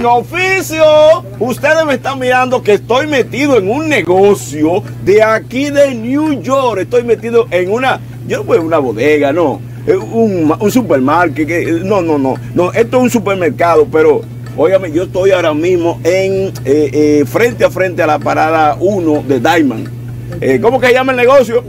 sin oficio. Ustedes me están mirando que estoy metido en un negocio de aquí de New York. Estoy metido en una, yo no voy a una bodega, no. Eh, Un, un supermarket. que- no, no, no. No, esto es un supermercado, pero óigame, yo estoy ahora mismo en eh, eh, frente a frente a la parada 1 de Diamond. Eh, ¿Cómo que se llama el negocio?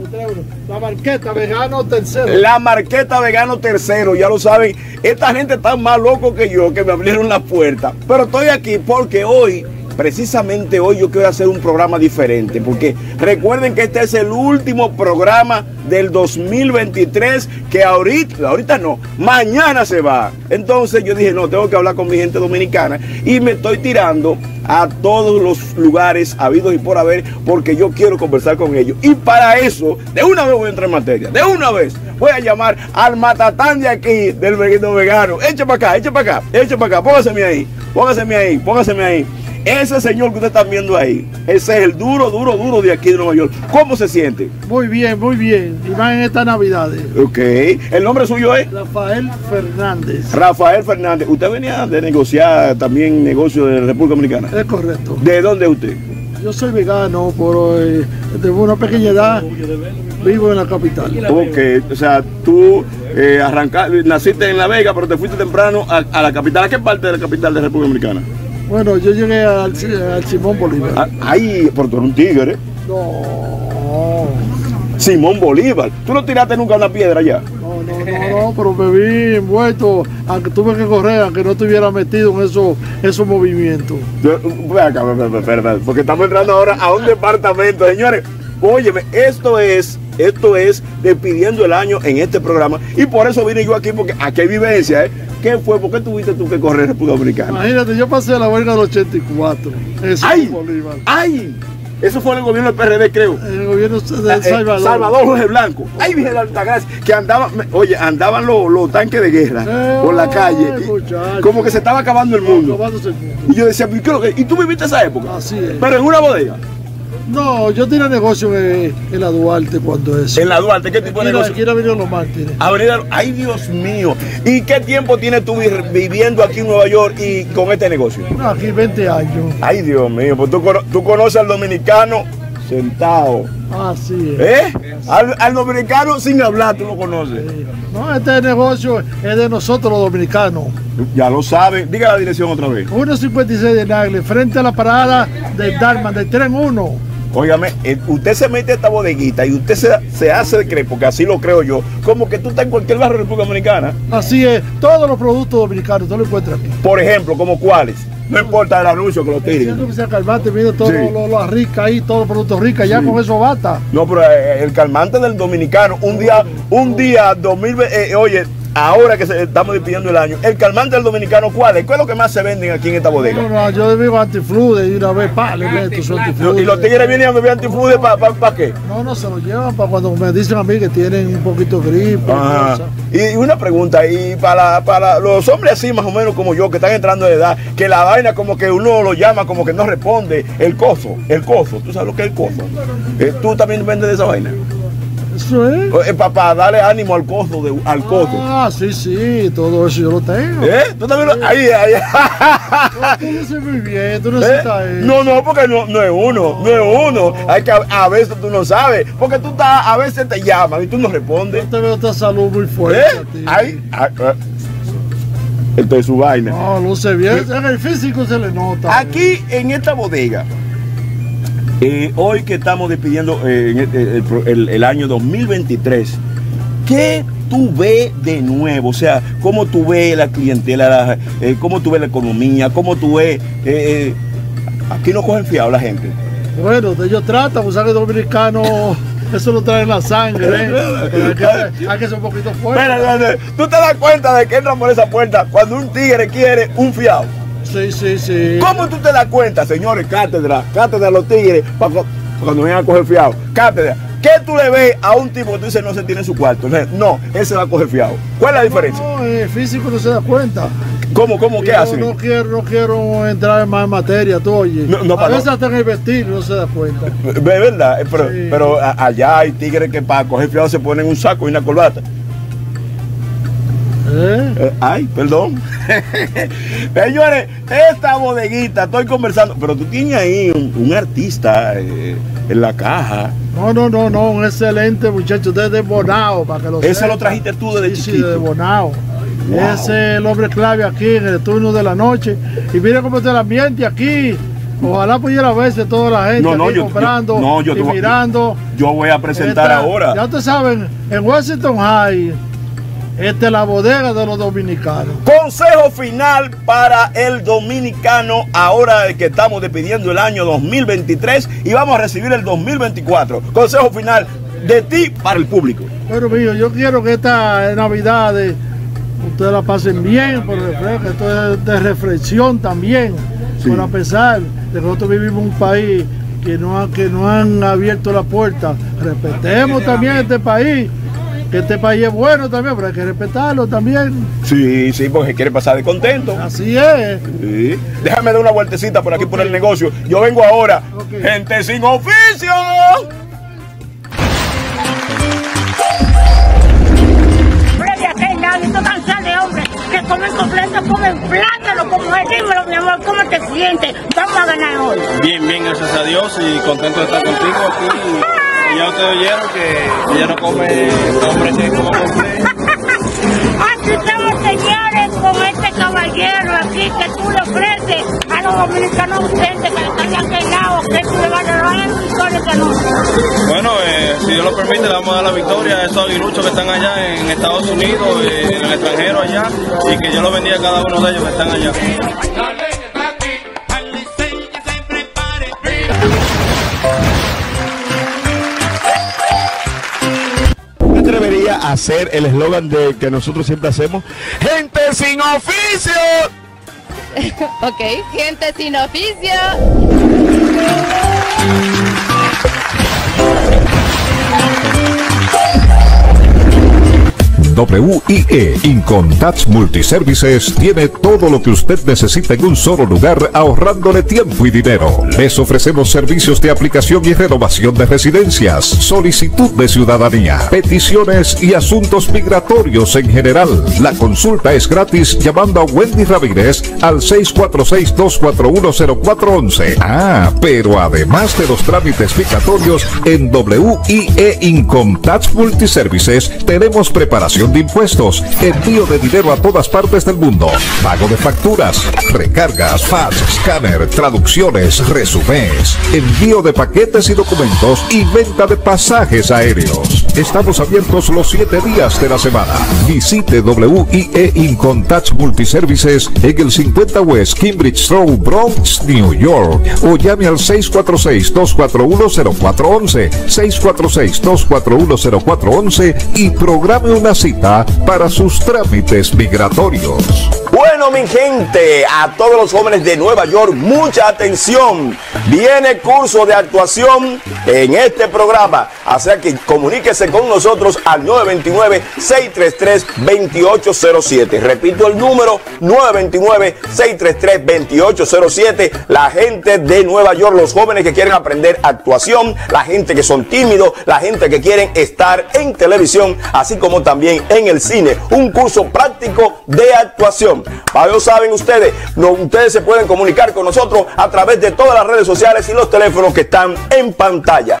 La marqueta vegano tercero. La marqueta vegano tercero, ya lo saben. Esta gente está más loco que yo que me abrieron la puerta. Pero estoy aquí porque hoy, precisamente hoy, yo quiero hacer un programa diferente. Porque recuerden que este es el último programa del 2023 que ahorita, ahorita no, mañana se va. Entonces yo dije, no, tengo que hablar con mi gente dominicana y me estoy tirando a todos los lugares habidos y por haber porque yo quiero conversar con ellos. Y para eso, de una vez voy a entrar en materia, de una vez voy a llamar al matatán de aquí, del veguito vegano. Eche para acá, eche para acá, eche para acá, póngaseme ahí, póngaseme ahí, póngaseme ahí. Ese señor que ustedes están viendo ahí, ese es el duro, duro, duro de aquí de Nueva York. ¿Cómo se siente? Muy bien, muy bien. Y más en estas navidades. Ok, el nombre suyo es Rafael Fernández. Rafael Fernández. Usted venía de negociar también negocio de República Dominicana. Es correcto. ¿De dónde es usted? Yo soy vegano, pero eh, de una pequeña edad vivo en la capital. Ok, o sea, tú eh, arranca- naciste en La Vega, pero te fuiste temprano a, a la capital. ¿A qué parte de la capital de República Dominicana? Bueno, yo llegué al, al Simón Bolívar. Ah, Ahí, por tú eres un tigre. No, Simón Bolívar. ¿Tú no tiraste nunca una piedra allá? no, no, no, no, pero me vi envuelto, aunque tuve que correr, aunque no estuviera metido en esos, esos movimientos. Acá, espera, porque estamos entrando ahora a un departamento, señores. Óyeme, esto es, esto es despidiendo el año en este programa. Y por eso vine yo aquí, porque aquí hay vivencia, ¿eh? ¿Qué fue? ¿Por qué tuviste tú que correr República Dominicana? Imagínate, yo pasé a la huelga del 84 en ¡Ay! Bolívar. ¡Ay! Eso fue en el gobierno del PRD, creo. El gobierno de Eh, Salvador. Salvador Jorge Blanco. Ay, Virgen de Altagracia, que andaban, oye, andaban los, los tanques de guerra Eh, por la calle. y como que se estaba acabando el mundo. Acabándose el mundo. Y yo decía, ¿y, qué es lo que- ¿y tú viviste esa época? Así es. Pero en una bodega. No, yo tenía negocio en, en la Duarte cuando eso. En la Duarte, ¿qué tipo de Aquí negocio? aquí era Avenida Los Mártires. Avenida, ay Dios mío. ¿Y qué tiempo tienes tú vi- viviendo aquí en Nueva York y con este negocio? No, aquí 20 años. Ay Dios mío, pues tú, tú conoces al dominicano sentado. Así es. ¿Eh? Al, al dominicano sin hablar, tú lo conoces. No, este negocio es de nosotros los dominicanos. Ya lo saben. Diga la dirección otra vez. 1.56 de Nagle, frente a la parada del Darman, del tren 1. Óigame, eh, usted se mete a esta bodeguita y usted se, se hace de creer, porque así lo creo yo, como que tú estás en cualquier barrio de República Dominicana. Así es, todos los productos dominicanos, tú lo encuentras aquí. Por ejemplo, como cuáles. No importa el anuncio que lo tiren. que sea calmante, mira todo Sí. lo, lo, rica ahí, todos los productos ricos, ya Sí. con eso basta. No, pero eh, el calmante del dominicano, un día, un día 2020, eh, oye, ahora que se- estamos despidiendo el año, el calmante del dominicano, ¿cuál es? ¿Cuál es lo que más se venden aquí en esta No, bodega? no, yo vivo antiflude y una vez, pa, le meto su. Y los tigres vienen a beber antiflude para qué? No, no, se lo llevan para cuando me dicen a mí que tienen un poquito de gripe. Ajá. Y una pregunta, y para, para los hombres así más o menos como yo, que están entrando de edad, que la vaina como que uno lo llama, como que no responde, el coso, el coso, ¿tú sabes lo que es el coso? Eh, ¿Tú también vendes de esa vaina? Eso es. para darle ánimo al coso, de, al coso. Ah, sí, sí, todo eso yo lo tengo. ¿Eh? ¿Tú también lo...? Ahí, ahí. Tú lo haces muy bien, tú ¿Eh? necesitas eso. No, no, porque no, no es uno, no es uno. Hay que a, veces tú no sabes, porque tú estás, a veces te llaman y tú no respondes. Yo te veo esta salud muy fuerte. ¿Eh? a ti. Ay, ay, ah. Esto es su vaina. No, luce bien. En el físico se le nota. Aquí en esta bodega, eh, hoy que estamos despidiendo eh, el, año 2023, ¿qué tú ves de nuevo? O sea, ¿cómo tú ves la clientela, la- eh, cómo tú ves la economía, cómo tú ves... aquí no cogen fiado la gente. Bueno, de ellos tratan, pues sabes, dominicano, eso lo trae en la sangre. ¿eh? Hay, que, ser un poquito fuerte. Espera, tú te das cuenta de que entran por esa puerta cuando un tigre quiere un fiado. Sí, sí, sí. ¿Cómo tú te das cuenta, señores? Cátedra, cátedra a los tigres pa- pa- cuando vengan a coger fiado. Cátedra. ¿Qué tú le ves a un tipo que tú dices no se tiene en su cuarto? No, ese va a coger fiado. ¿Cuál es la diferencia? No, el físico no se da cuenta. ¿Cómo, cómo, qué Yo hacen? No quiero, no quiero entrar en más materia, tú oye. No, no, a para veces hasta en el vestir no se da cuenta. De verdad, eh, pero, Sí. pero allá hay tigres que para coger fiado se ponen un saco y una corbata. ¿Eh? Eh, ay, perdón. Señores, esta bodeguita, estoy conversando, pero tú tienes ahí un, un artista eh, en la caja. No, no, no, no, un excelente muchacho desde Bonao, para que lo Ese sepa. lo trajiste tú desde Sí, sí, chiquito. de Bonao. Wow. Ese es el hombre clave aquí en el turno de la noche. Y mira cómo está el ambiente aquí. Ojalá pudiera verse toda la gente No, no, aquí yo- comprando yo- no, yo y te voy- mirando. Yo voy a presentar Esta- ahora. Ya ustedes saben, en Washington High, esta es la bodega de los dominicanos. Consejo final para el dominicano ahora que estamos despidiendo el año 2023 y vamos a recibir el 2024. Consejo final de ti para el público. Bueno, mío, yo quiero que esta Navidad eh, ustedes la pasen bien, por refresco, esto es de reflexión también. Sí. Por a pesar de que nosotros vivimos en un país que no, que no han abierto la puerta, respetemos también este país, que este país es bueno también, pero hay que respetarlo también. Sí, sí, porque quiere pasar de contento. Así es. Sí. Déjame dar una vueltecita por aquí por el negocio. Yo vengo ahora. Gente sin oficio. Que comen completo, comen plátano como es. Dímelo, mi amor, ¿cómo te sientes? Vamos a ganar hoy. Bien, bien, gracias a Dios y contento de estar contigo aquí. Y ya ustedes oyeron que ella no come hombre que come completo. Aquí estamos, señores, con este caballero aquí que tú le ofreces a los dominicanos ausentes que están de aquel lado, que tú le vas a dar a los victorias que no. Bueno, eh, si Dios lo permite, le vamos a dar la victoria a esos aguiluchos que están allá en Estados Unidos, eh, en el extranjero allá, y que Dios los bendiga a cada uno de ellos que están allá. Hacer el eslogan de que nosotros siempre hacemos. Gente sin oficio. Ok, gente sin oficio. WIE Incontax Multiservices tiene todo lo que usted necesita en un solo lugar, ahorrándole tiempo y dinero. Les ofrecemos servicios de aplicación y renovación de residencias, solicitud de ciudadanía, peticiones y asuntos migratorios en general. La consulta es gratis llamando a Wendy Ramírez al 646-241-0411. Ah, pero además de los trámites migratorios, en WIE Incontax Multiservices tenemos preparación de impuestos, envío de dinero a todas partes del mundo, pago de facturas, recargas, fax, escáner, traducciones, resumés, envío de paquetes y documentos y venta de pasajes aéreos. Estamos abiertos los siete días de la semana. Visite WIE Incontax Multiservices en el 50 West Cambridge Road, Bronx, New York o llame al 646-241-0411, 646-241-0411 y programe una cita para sus trámites migratorios. Bueno, mi gente, a todos los jóvenes de Nueva York, mucha atención. Viene curso de actuación en este programa. Así que comuníquese con nosotros al 929-633-2807. Repito el número, 929-633-2807. La gente de Nueva York, los jóvenes que quieren aprender actuación, la gente que son tímidos, la gente que quieren estar en televisión, así como también en el cine. Un curso práctico de actuación. Ello saben ustedes, ustedes se pueden comunicar con nosotros a través de todas las redes sociales y los teléfonos que están en pantalla.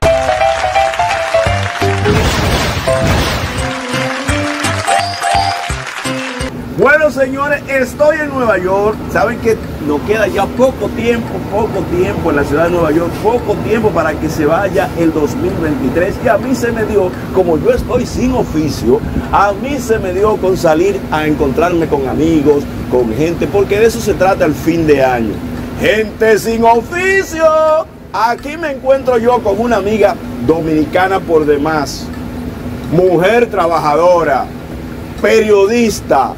Bueno, señores, estoy en Nueva York. Saben que nos queda ya poco tiempo, poco tiempo en la ciudad de Nueva York, poco tiempo para que se vaya el 2023. Y a mí se me dio, como yo estoy sin oficio, a mí se me dio con salir a encontrarme con amigos, con gente, porque de eso se trata el fin de año. Gente sin oficio. Aquí me encuentro yo con una amiga dominicana por demás, mujer trabajadora, periodista.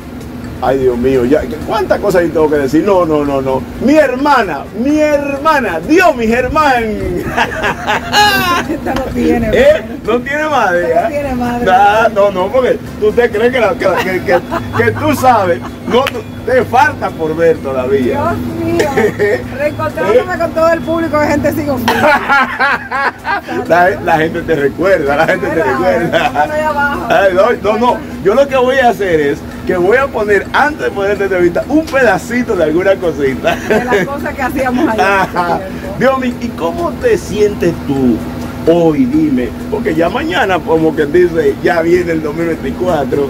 Ay, Dios mío, ya, ¿cuántas cosas yo tengo que decir? No, no, no, no. Mi hermana, mi hermana, Dios, mi hermana. Esta no tiene. ¿Eh? No tiene madre. No ¿eh? tiene madre. Nah, no, no, porque tú te crees que, la- que, que- que- que tú sabes. No, te falta por ver todavía. Dios mío. Reencontrándome con todo el público de gente sin. La, la gente te recuerda, la gente te recuerda. Ay, no, no, yo lo que voy a hacer es que voy a poner, antes de poner esta entrevista, un pedacito de alguna cosita. De las cosas que hacíamos allá. Dios mío, ¿y cómo te sientes tú hoy? Dime, porque ya mañana, como que dice, ya viene el 2024.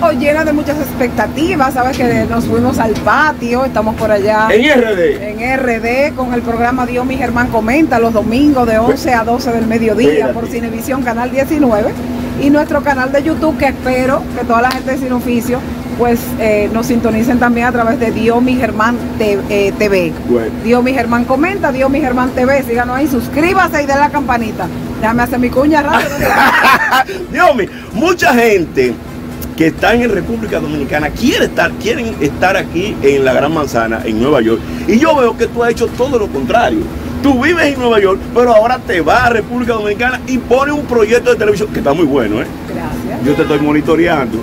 O llena de muchas expectativas, sabes que nos fuimos al patio, estamos por allá. En RD. En RD con el programa Dios mi Germán comenta los domingos de 11 a 12 del mediodía Espérate. por Cinevisión Canal 19 y nuestro canal de YouTube que espero que toda la gente de Sin Oficio pues eh, nos sintonicen también a través de Dios mi Germán T- eh, TV. Bueno. Dios mi Germán comenta, Dios mi Germán TV, síganos ahí, suscríbase y den la campanita. Déjame hacer mi cuña rápido. Dios mío, mucha gente que está en República Dominicana quiere estar, quieren estar aquí en la Gran Manzana, en Nueva York. Y yo veo que tú has hecho todo lo contrario. Tú vives en Nueva York, pero ahora te vas a República Dominicana y pones un proyecto de televisión que está muy bueno, ¿eh? Gracias. Yo te estoy monitoreando.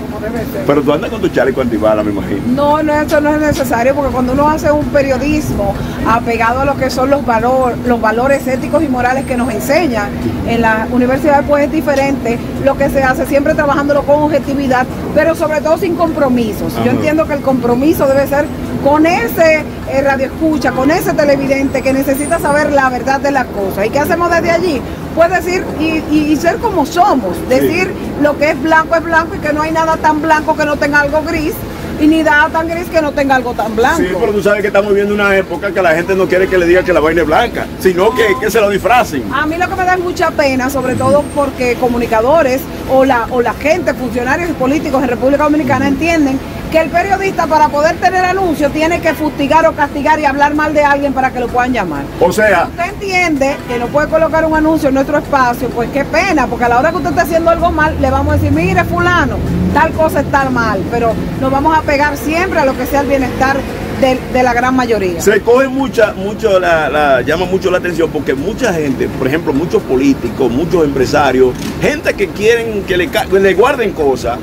Pero tú andas con tu chaleco antibala, me imagino. No, no, eso no es necesario porque cuando uno hace un periodismo apegado a lo que son los, valor, los valores éticos y morales que nos enseñan en la universidad, pues es diferente lo que se hace, siempre trabajándolo con objetividad, pero sobre todo sin compromisos. Ajá. Yo entiendo que el compromiso debe ser con ese eh, radioescucha, con ese televidente que necesita saber la verdad de las cosas. ¿Y qué hacemos desde allí? Pues decir y, y- y ser como somos, decir lo que es blanco es blanco y que no hay nada tan blanco que no tenga algo gris y ni nada tan gris que no tenga algo tan blanco. Sí, pero tú sabes que estamos viviendo una época que la gente no quiere que le diga que la vaina es blanca, sino que, que se lo disfracen. A mí lo que me da es mucha pena, sobre todo porque comunicadores o la, o la gente, funcionarios y políticos en República Dominicana entienden que el periodista para poder tener anuncio tiene que fustigar o castigar y hablar mal de alguien para que lo puedan llamar. O sea, Usted entiende que no puede colocar un anuncio en nuestro espacio, pues qué pena, porque a la hora que usted está haciendo algo mal, le vamos a decir, mire fulano, tal cosa está mal, pero nos vamos a pegar siempre a lo que sea el bienestar de, de la gran mayoría. se coge mucha, mucho la, la- llama mucho la atención porque mucha gente, por ejemplo, muchos políticos, muchos empresarios, gente que quieren que le, ca- le guarden cosas,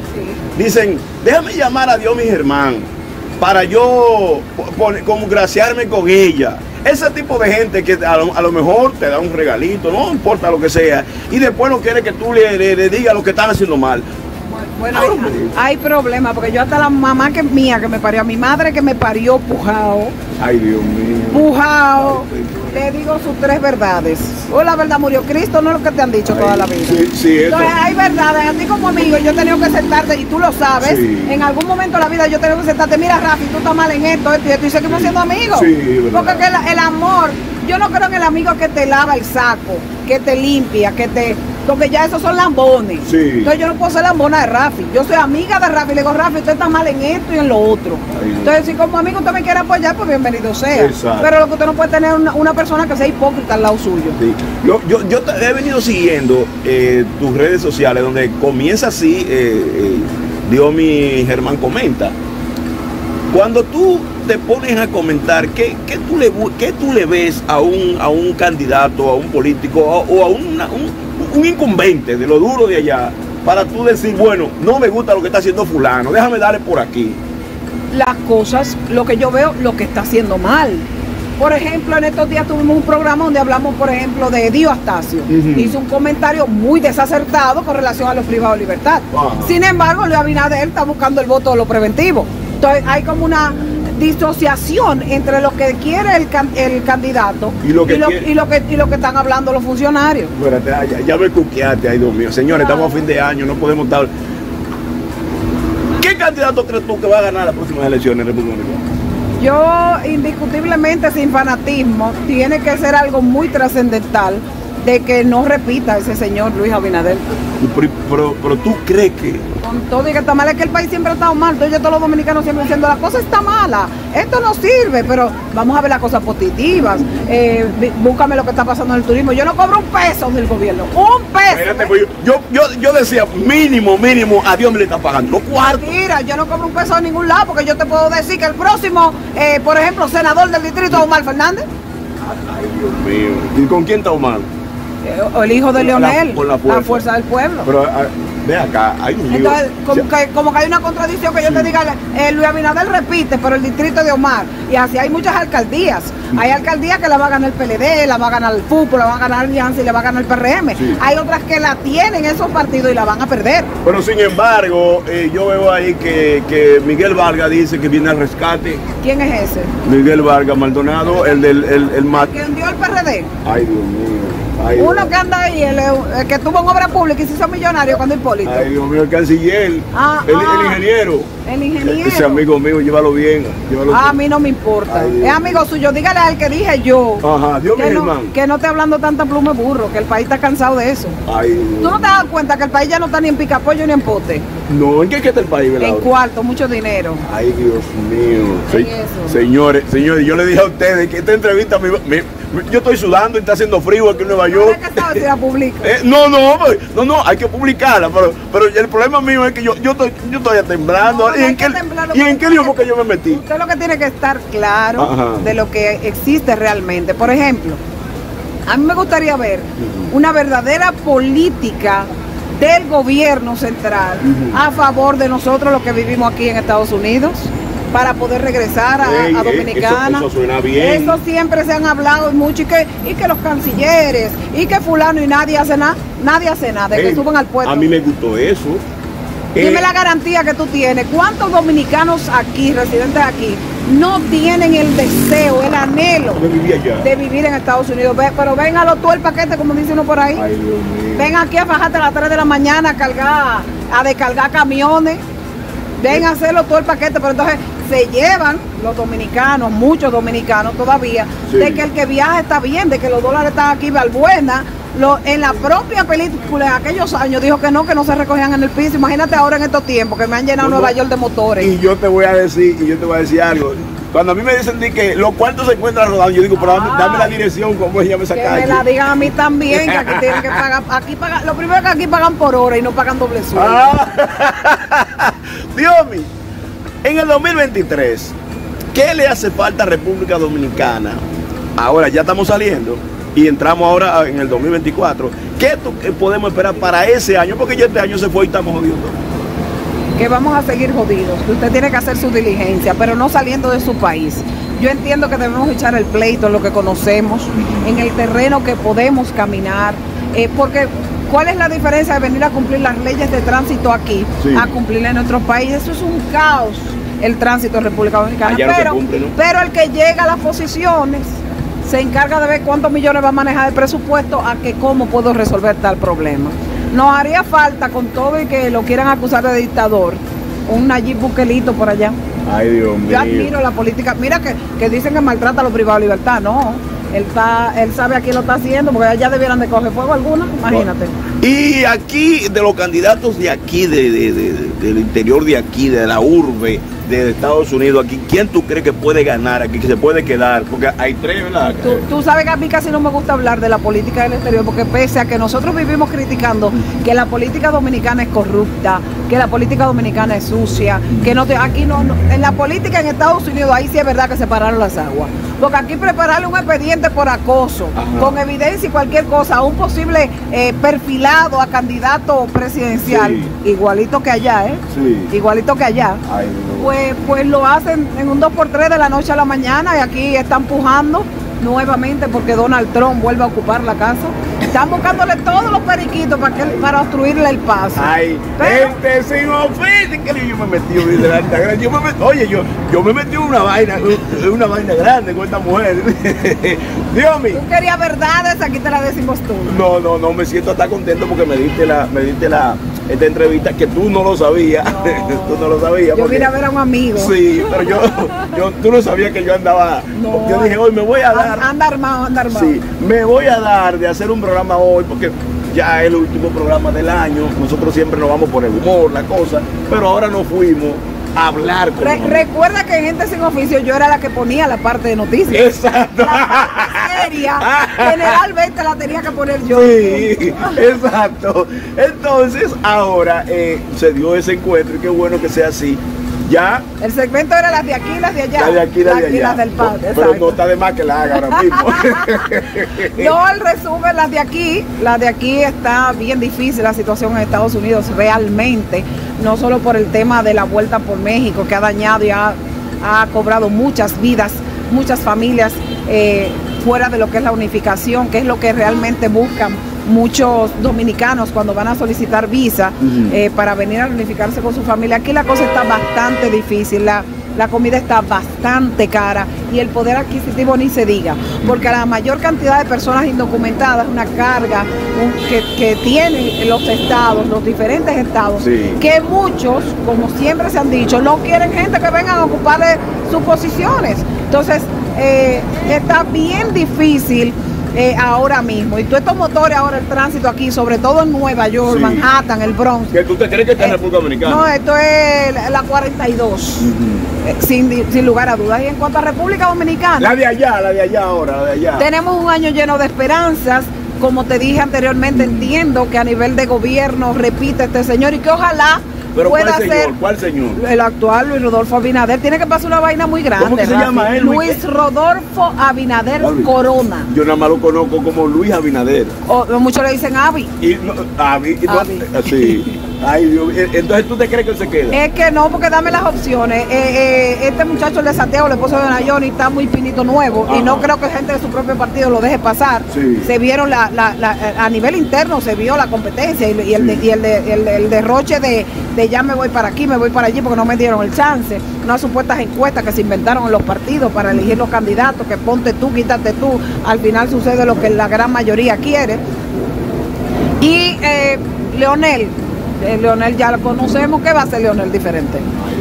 dicen, déjame llamar a Dios mi Germán para yo congraciarme con ella. Ese tipo de gente que a lo, a lo mejor te da un regalito, no importa lo que sea, y después no quiere que tú le, le, le digas lo que están haciendo mal. Bueno, Ay, hay, problemas, porque yo hasta la mamá que mía, que me parió, a mi madre que me parió pujao, Ay, Dios mío. pujao, le digo sus tres verdades. O la verdad murió Cristo, no es lo que te han dicho toda la vida. Sí. Entonces hay verdades, a ti como amigo, yo he tenido que sentarte, y tú lo sabes, Sí. en algún momento de la vida yo he tenido que sentarte, mira Rafi, tú estás mal en esto, esto y esto, y seguimos siendo amigos. Sí, verdad. Porque que el, el amor, yo no creo en el amigo que te lava el saco, que te limpia, que te... Porque ya esos son lambones. Sí. Entonces yo no puedo ser lambona de Rafi. Yo soy amiga de Rafi. Le digo, Rafi, usted está mal en esto y en lo otro. Ay. Entonces, si como amigo usted me quiere apoyar, pues bienvenido sea. Exacto. Pero lo que usted no puede tener una, una persona que sea hipócrita al lado suyo. Sí. Yo, yo, yo he venido siguiendo eh, tus redes sociales donde comienza así, eh, eh, Dios mi Germán comenta. Cuando tú te pones a comentar, ¿qué, qué tú, le, qué tú le ves a un, a un candidato, a un político o, o a una- un, un incumbente de lo duro de allá para tú decir, bueno, no me gusta lo que está haciendo fulano, déjame darle por aquí? Las cosas, lo que yo veo, lo que está haciendo mal. Por ejemplo, en estos días tuvimos un programa donde hablamos, por ejemplo, de Dio Astacio. Hizo un comentario muy desacertado con relación a los privados de libertad. Sin embargo, Luis Abinader está buscando el voto de lo preventivo. Entonces, hay como una disociación entre lo que quiere el, can- el candidato Y lo que lo, y lo que y lo que están hablando los funcionarios. Espérate, ya, ya me cuqueaste, ay Dios mío. Señores, estamos a fin de año, no podemos estar. ¿Qué candidato crees tú que va a ganar las próximas elecciones en República Dominicana? Yo, indiscutiblemente, sin fanatismo, tiene que ser algo muy trascendental de que no repita ese señor Luis Abinader. Pero, pero- pero tú crees que. Con todo y que está mal, es que el país siempre ha estado mal. Entonces, todos los dominicanos siempre diciendo, la cosa está mala, esto no sirve, pero vamos a ver las cosas positivas. Eh, búscame lo que está pasando en el turismo. Yo no cobro un peso del gobierno, un peso. Espérate, pues yo, yo, yo decía, mínimo, mínimo, a Dios me le están pagando. Los cuartos. Mira, yo no cobro un peso de ningún lado porque yo te puedo decir que el próximo, eh, por ejemplo, senador del distrito, Omar Fernández, Ay, Dios mío. ¿Y con quién está Omar? Eh, o el hijo de Leonel, la la, fuerza. fuerza. del pueblo. Pero ah, ve acá, hay un lío. Entonces, como que, como que hay una contradicción que yo te diga, eh, Luis Abinader repite, pero el distrito de Omar, y así hay muchas alcaldías. Hay alcaldías que la va a ganar el PLD, la va a ganar el FUPO, la va a ganar Alianza y la va a ganar el PRM. Sí. Hay otras que la tienen esos partidos y la van a perder. Pero sin embargo, eh, yo veo ahí que, que Miguel Vargas dice que viene al rescate. ¿Quién es ese? Miguel Vargas Maldonado, el del el, el ma- Que hundió el PRD. Ay, Dios mío. Ay, Uno que anda ahí, el, el que tuvo en obra pública y se hizo millonario cuando Hipólito. Ay, Dios mío, el canciller. Ah, el, ah. el ingeniero. El ingeniero. Ese amigo mío, llévalo bien. Llévalo Ah, a mí no me importa. Ay, es amigo suyo. Dígale al que dije yo. Ajá, Dios que, mío, no, hermano. que no esté hablando tanta pluma burro, que el país está cansado de eso. Ay, ¿Tú no te das cuenta que el país ya no está ni en picapollo ni en pote? No, ¿en qué está el país, verdad? En cuarto, mucho dinero. Ay, Dios mío. Señores, señores, yo le dije a ustedes que esta entrevista, me- me- yo estoy sudando y está haciendo frío aquí en Nueva York. ¿Usted qué si la publica? Eh, no, no, pues, no, no, hay que publicarla, pero, pero el problema mío es que yo, yo estoy, yo estoy temblando. No, ¿Y no en qué, ¿y que en qué lío que yo me metí? Usted lo que tiene que estar claro Ajá. de lo que existe realmente. Por ejemplo, a mí me gustaría ver una verdadera política del gobierno central a favor de nosotros los que vivimos aquí en Estados Unidos para poder regresar a, Ey, a ey, Dominicana. eso- eso suena bien. Eso siempre se han hablado mucho y que, y que los cancilleres y que fulano y nadie hace nada, nadie hace nada, de que Ey, suben al puesto. A mí me gustó eso. Dime Eh, la garantía que tú tienes. ¿Cuántos dominicanos aquí, residentes aquí, no tienen el deseo, el anhelo allá. de vivir en Estados Unidos? Pero véngalo tú el paquete, como dice uno por ahí. Ay. Ven aquí a bajarte a las 3 de la mañana a cargar, a descargar camiones. Ven a hacerlo todo el paquete, pero entonces se llevan los dominicanos, muchos dominicanos todavía, Sí. de que el que viaja está bien, de que los dólares están aquí buena. Lo, en la propia película, en aquellos años, dijo que no, que no se recogían en el piso. Imagínate ahora en estos tiempos que me han llenado No, Nueva. York de motores. Y yo te voy a decir, y yo te voy a decir algo. Cuando a mí me dicen que los cuartos se encuentran rodando, yo digo, pero dame, dame la dirección, cómo llama esa que calle. me la digan a mí también, que aquí tienen que pagar. Aquí pagan, lo primero que aquí pagan por hora y no pagan doble sueldo. Ah. Dios mío. En el 2023, ¿qué le hace falta a República Dominicana? Ahora ya estamos saliendo y entramos ahora en el 2024. ¿Qué podemos esperar para ese año? Porque ya este año se fue y estamos jodiendo. que vamos a seguir jodidos, usted tiene que hacer su diligencia, pero no saliendo de su país. Yo entiendo que debemos echar el pleito en lo que conocemos, en el terreno que podemos caminar, eh, porque ¿cuál es la diferencia de venir a cumplir las leyes de tránsito aquí Sí. a cumplirla en nuestro país? Eso es un caos, el tránsito en República Dominicana. Allá no se pero, cumple, ¿no? pero el que llega a las posiciones se encarga de ver cuántos millones va a manejar el presupuesto a que cómo puedo resolver tal problema. Nos haría falta, con todo y que lo quieran acusar de dictador, un Nayib Bukelito por allá. Ay, Dios mío. Yo admiro la política. Mira que, que dicen que maltrata a los privados de libertad. No, él, está, él sabe a quién lo está haciendo, porque allá debieran de coger fuego alguna, imagínate. Y aquí, de los candidatos de aquí, de, de- de- de- del interior de aquí, de la urbe, de Estados Unidos, aquí, ¿quién tú crees que puede ganar aquí, que se puede quedar? Porque hay tres, ¿verdad? Tú, tú sabes que a mí casi no me gusta hablar de la política del exterior, porque pese a que nosotros vivimos criticando que la política dominicana es corrupta, que la política dominicana es sucia, que no te, aquí no, no- en la política en Estados Unidos ahí sí es verdad que se pararon las aguas. Porque aquí prepararle un expediente por acoso, Ajá. con evidencia y cualquier cosa, a un posible eh, perfilado a candidato presidencial, Sí. igualito que allá, ¿eh? Sí. Igualito que allá Ay, pues, pues lo hacen en un 2x3 de la noche a la mañana y aquí están pujando nuevamente porque Donald Trump vuelve a ocupar la casa. Están buscándole todos los periquitos para, que, para obstruirle el paso. Ay, Pero- gente sin oficio, que yo me metí en la alta grande. Yo me metí, oye, yo, yo me metí una vaina, una vaina grande con esta mujer. Dios mío. Tú querías verdades, aquí te la decimos tú. No, no, no, me siento hasta contento porque me diste la, me diste la, esta entrevista que tú no lo sabías. No. tú no lo sabías. Yo porque- vine a ver a un amigo. Sí, pero yo, yo, tú no sabías que yo andaba. No. Yo dije, hoy me voy a dar. An- Anda armado, anda armado. Sí, me voy a dar de hacer un programa hoy porque ya es el último programa del año. Nosotros siempre nos vamos por el humor, la cosa, pero ahora nos fuimos hablar con Re- recuerda que en Gente Sin Oficio yo era la que ponía la parte de noticias. Exacto. La seria, generalmente la tenía que poner yo. Sí, exacto. Entonces, ahora eh, se dio ese encuentro y qué bueno que sea así. Ya, El segmento era las de aquí las de allá. la de aquí, la de Las- y allá. las del PAN, Pero exacto. no está de más que la haga ahora mismo. No, el resumen, las de aquí, las de aquí está bien difícil la situación en Estados Unidos realmente, no solo por el tema de la vuelta por México que ha dañado y ha, ha cobrado muchas vidas, muchas familias eh, fuera de lo que es la unificación, que es lo que realmente buscan muchos dominicanos cuando van a solicitar visa eh, para venir a unificarse con su familia. Aquí la cosa está bastante difícil. La, la comida está bastante cara y el poder adquisitivo ni se diga, porque la mayor cantidad de personas indocumentadas, una carga un- que, que tienen los estados, los diferentes estados, Sí. que muchos, como siempre se han dicho, no quieren gente que vengan a ocuparle sus posiciones. Entonces, eh, está bien difícil. eh, ahora mismo, y todos estos motores ahora el tránsito aquí, sobre todo en Nueva York, Sí. Manhattan, el Bronx, ¿Que tú te crees que está en eh, República Dominicana? no, esto es la- la 42, eh, sin, sin lugar a dudas. Y en cuanto a República Dominicana, La de allá, la de allá ahora, la de allá. tenemos un año lleno de esperanzas. Como te dije anteriormente, entiendo que a nivel de gobierno repite este señor y que ojalá Pero ¿cuál pueda señor? ser ¿Cuál señor? el actual Luis Rodolfo Abinader. Tiene que pasar una vaina muy grande. ¿Cómo que se Rafi. llama él, Luis? Luis Rodolfo Abinader Luis. Corona. Yo nada más lo conozco como Luis Abinader. O, muchos le dicen Avi. Y no, no- sí. Ay, Dios mío. Entonces tú te crees que él se queda. Es que no, porque dame las opciones. Eh, eh, este muchacho de Santiago, el esposo de Johnny, está muy pinito nuevo y no creo que gente de su propio partido lo deje pasar. Sí. Se vieron la, la- la- a nivel interno, se vio la competencia y, y el, de- y el, de- el- el derroche de, de ya me voy para aquí, me voy para allí, porque no me dieron el chance. Unas supuestas encuestas que se inventaron en los partidos para elegir los candidatos, que ponte tú, quítate tú. Al final sucede lo que la gran mayoría quiere. Y eh, Leonel, Leonel ya lo conocemos, ¿qué va a ser Leonel diferente?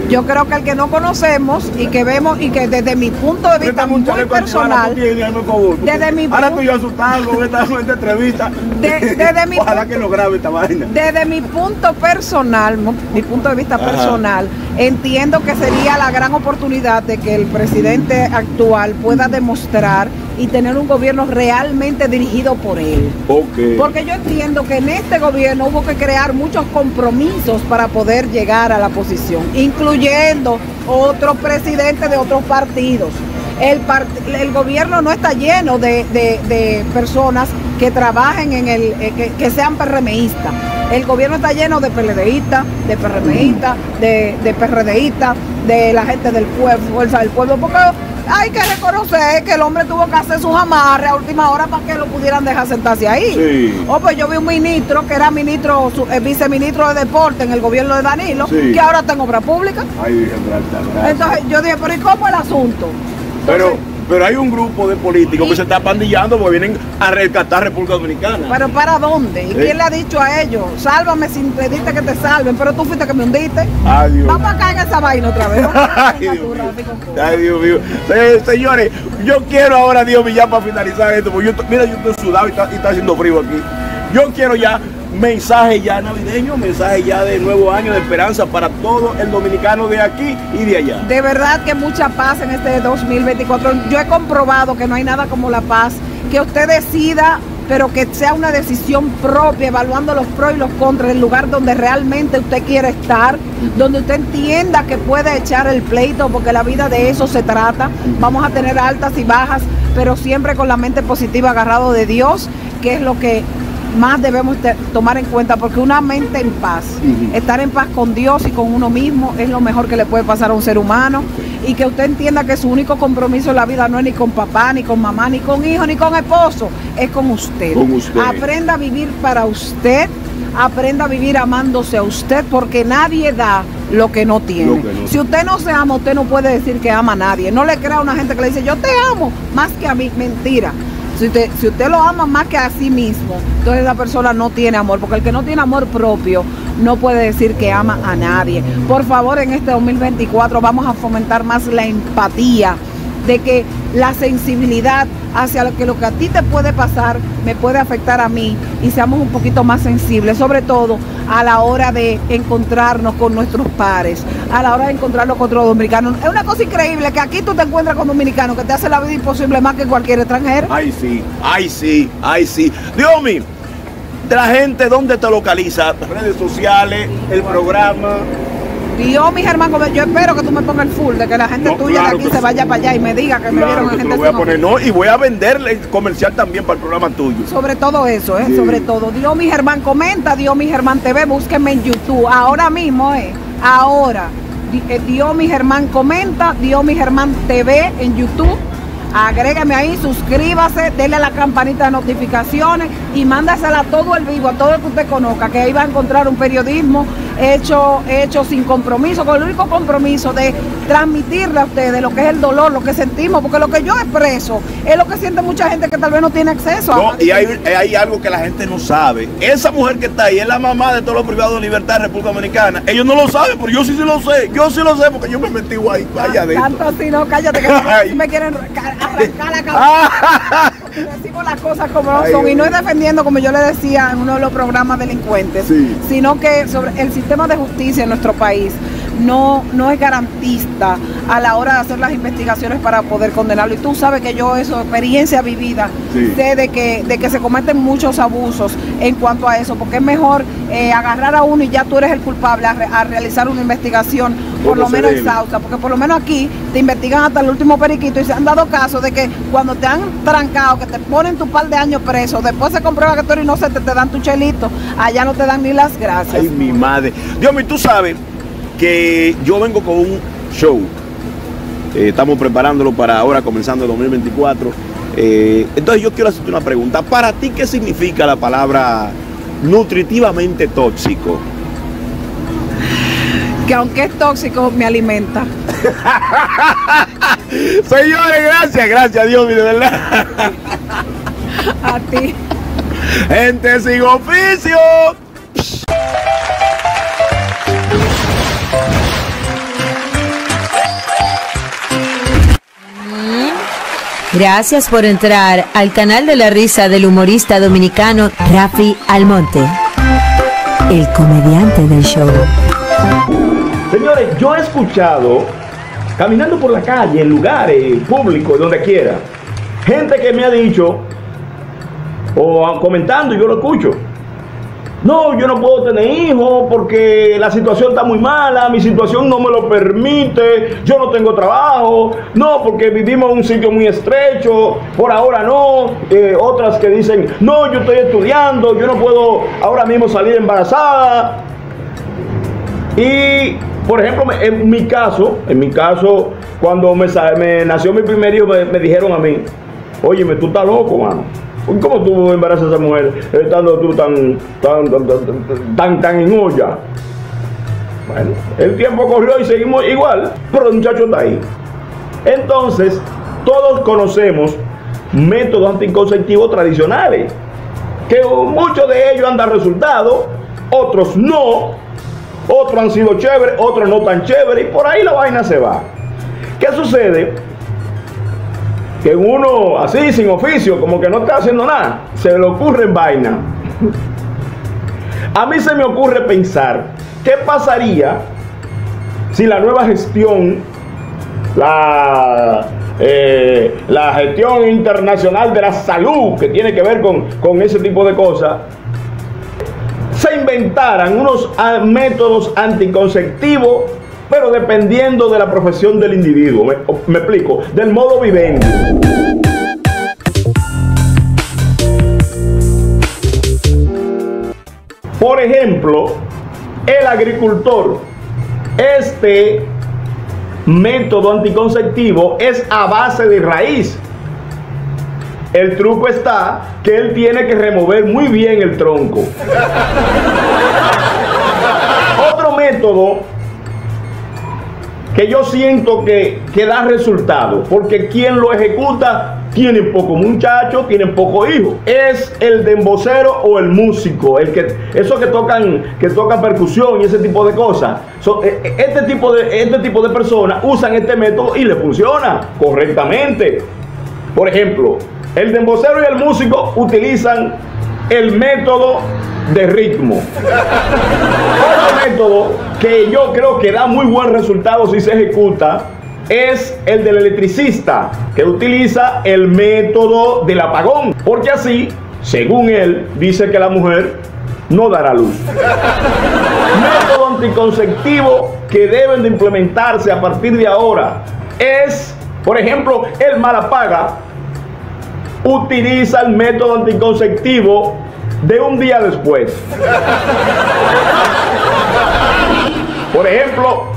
Yo creo que el que no conocemos y que vemos y que desde mi punto de vista muy personal, Desde mi Ahora estoy yo asustado con esta, entrevista. De- desde mi Ojalá que lo grabe esta vaina. desde mi punto personal, mi punto de vista personal, entiendo que sería la gran oportunidad de que el presidente actual pueda demostrar y tener un gobierno realmente dirigido por él. Ok. Porque yo entiendo que en este gobierno hubo que crear muchos compromisos para poder llegar a la posición, incluyendo otros presidentes de otros partidos. El, part- el gobierno no está lleno de, de- de personas que trabajen en el, eh, que, que sean PRMistas. El gobierno está lleno de PLDistas, de PRMistas, de, de PRDistas, de la gente del pueblo, fuerza del pueblo, porque hay que reconocer que el hombre tuvo que hacer sus amarres a última hora para que lo pudieran dejar sentarse ahí. Sí. Oh, pues yo vi un ministro que era ministro, su- eh, viceministro de deporte en el gobierno de Danilo, Sí. que ahora está en obra pública. Ay, Virgen, gracias, gracias. Entonces yo dije, pero ¿y cómo el asunto? Pero, pero hay un grupo de políticos que se está pandillando porque vienen a rescatar República Dominicana. ¿Pero para dónde? ¿Y quién le ha dicho a ellos? Sálvame sin pedirte que te salven, pero tú fuiste que me hundiste. Ay, Dios. Vamos a caer en esa vaina otra vez. Ay, Dios tú, mío. Ay, Dios mío. Se- señores, yo quiero ahora, Dios mío, ya para finalizar esto, porque yo, mira, yo estoy sudado y está, y está haciendo frío aquí. Yo quiero ya mensaje ya navideño, mensaje ya de nuevo año de esperanza para todo el dominicano de aquí y de allá. De verdad que mucha paz en este 2024. Yo he comprobado que no hay nada como la paz, que usted decida, pero que sea una decisión propia, evaluando los pros y los contras, el lugar donde realmente usted quiere estar, donde usted entienda que puede echar el pleito, porque la vida de eso se trata. Vamos a tener altas y bajas, pero siempre con la mente positiva, agarrado de Dios, que es lo que más debemos tomar en cuenta porque una mente en paz, estar en paz con Dios y con uno mismo es lo mejor que le puede pasar a un ser humano y que usted entienda que su único compromiso en la vida no es ni con papá, ni con mamá, ni con hijo, ni con esposo, es con usted. Con usted. Aprenda a vivir para usted, aprenda a vivir amándose a usted porque nadie da lo que no tiene. Lo que no si usted no se ama, usted no puede decir que ama a nadie. No le crea a una gente que le dice, yo te amo más que a mí. Mentira. Si usted, lo ama más que a sí mismo, entonces esa persona no tiene amor, porque el que no tiene amor propio no puede decir que ama a nadie. Por favor, en este 2024 vamos a fomentar más la empatía, de que la sensibilidad hacia lo que lo que a ti te puede pasar me puede afectar a mí y seamos un poquito más sensibles, sobre todo a la hora de encontrarnos con nuestros pares, a la hora de encontrarnos con otros dominicanos. Es una cosa increíble que aquí tú te encuentras con dominicanos que te hace la vida imposible más que cualquier extranjero. Ay, sí, ay, sí, ay, sí. Dios mío, la gente, ¿dónde te localiza? Redes sociales, el programa. Dios, mi Germán Gómez, yo espero que tú me pongas el full, de que la gente No, tuya claro de aquí se sí. vaya para allá y me diga que me vieron que te gente lo voy a poner, no, y voy a venderle comercial también para el programa tuyo. Sobre todo eso, ¿eh? Sí. sobre todo. Dios mi Germán comenta, Dios mi Germán TV, búsquenme en YouTube. Ahora mismo, ¿eh? Ahora. Eh, Dios mi Germán comenta, Dios mi Germán TV en YouTube. Agrégame ahí, suscríbase, denle a la campanita de notificaciones y mándasela a todo el vivo, a todo el que usted conozca, que ahí va a encontrar un periodismo hecho, hecho sin compromiso, con el único compromiso de transmitirle a ustedes lo que es el dolor, lo que sentimos, porque lo que yo expreso es lo que siente mucha gente que tal vez no tiene acceso a. No, y hay, hay algo que la gente no sabe. Esa mujer que está ahí es la mamá de todos los privados de libertad de República Dominicana. Ellos no lo saben, pero yo sí, sí lo sé. Yo sí lo sé porque yo me metí ahí, adentro. Tanto así, no, cállate, que me quieren arrancar la cabeza. Decimos las cosas como no son. Y no es defendiendo, como yo le decía en uno de los programas delincuentes, Sí. sino que sobre el sistema de justicia en nuestro país no, no es garantista a la hora de hacer las investigaciones para poder condenarlo. Y tú sabes que yo, eso, experiencia vivida, Sí. sé de que, de que se cometen muchos abusos en cuanto a eso, porque es mejor eh, agarrar a uno y ya tú eres el culpable a, re- a realizar una investigación por lo menos exhausta, porque por lo menos aquí te investigan hasta el último periquito y se han dado casos de que cuando te han trancado, que te ponen tu par de años preso, después se comprueba que tú eres inocente, te dan tu chelito, allá no te dan ni las gracias. Ay, mi madre. Dios mío, tú sabes que yo vengo con un show. Eh, estamos preparándolo para ahora, comenzando el 2024. Eh, entonces yo quiero hacerte una pregunta. ¿Para ti qué significa la palabra nutritivamente tóxico? Que aunque es tóxico, me alimenta. Señores, gracias, gracias Dios mío, de verdad. A ti. Gente sin oficio. Gracias por entrar al canal de la risa del humorista dominicano Rafi Almonte, el comediante del show. Señores, yo he escuchado, caminando por la calle, en lugares públicos, donde quiera, gente que me ha dicho, o comentando yo lo escucho, no, yo no puedo tener hijos porque la situación está muy mala, mi situación no me lo permite, yo no tengo trabajo, no, porque vivimos en un sitio muy estrecho, por ahora no, Eh, otras que dicen, no, yo estoy estudiando, yo no puedo ahora mismo salir embarazada, y, por ejemplo, en mi caso, en mi caso, cuando me, nació mi primer hijo, me, me dijeron a mí, óyeme, tú estás loco, mano. ¿Cómo tú embarazas a esa mujer estando tú tan, tan, tan, tan, tan, en olla? Bueno, el tiempo corrió y seguimos igual, pero el muchacho está ahí. Entonces, todos conocemos métodos anticonceptivos tradicionales, que muchos de ellos han dado resultados, otros no, otros han sido chéveres, otros no tan chéveres, y por ahí la vaina se va. ¿Qué sucede? Que uno así, sin oficio, como que no está haciendo nada, se le ocurre vaina. A mí se me ocurre pensar, ¿qué pasaría si la nueva gestión, la, eh, la gestión internacional de la salud, que tiene que ver con, con ese tipo de cosas, se inventaran unos métodos anticonceptivos, pero dependiendo de la profesión del individuo. Me, explico, del modo vivendi. Por ejemplo, el agricultor. Este método anticonceptivo es a base de raíz. El truco está que él tiene que remover muy bien el tronco. Otro método que yo siento que, que da resultado, porque quien lo ejecuta tiene poco muchacho, tiene poco hijo. Es el dembocero o el músico, el que esos que tocan que tocan percusión y ese tipo de cosas. Eh, eh, este tipo de este tipo de personas usan este método y le funciona correctamente. Por ejemplo, el dembocero y el músico utilizan el método de ritmo. Otro método que yo creo que da muy buen resultado si se ejecuta es el del electricista, que utiliza el método del apagón, porque así, según él, dice que la mujer no dará luz. método anticonceptivo que deben de implementarse a partir de ahora es, por ejemplo, el Malapaga utiliza el método anticonceptivo de un día después. Por ejemplo,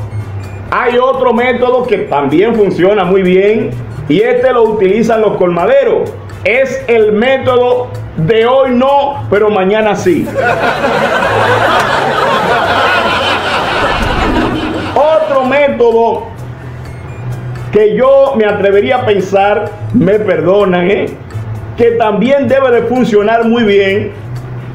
hay otro método que también funciona muy bien y este lo utilizan los colmaderos. Es el método de hoy no, pero mañana sí. Otro método que yo me atrevería a pensar, me perdonan, ¿eh? que también debe de funcionar muy bien,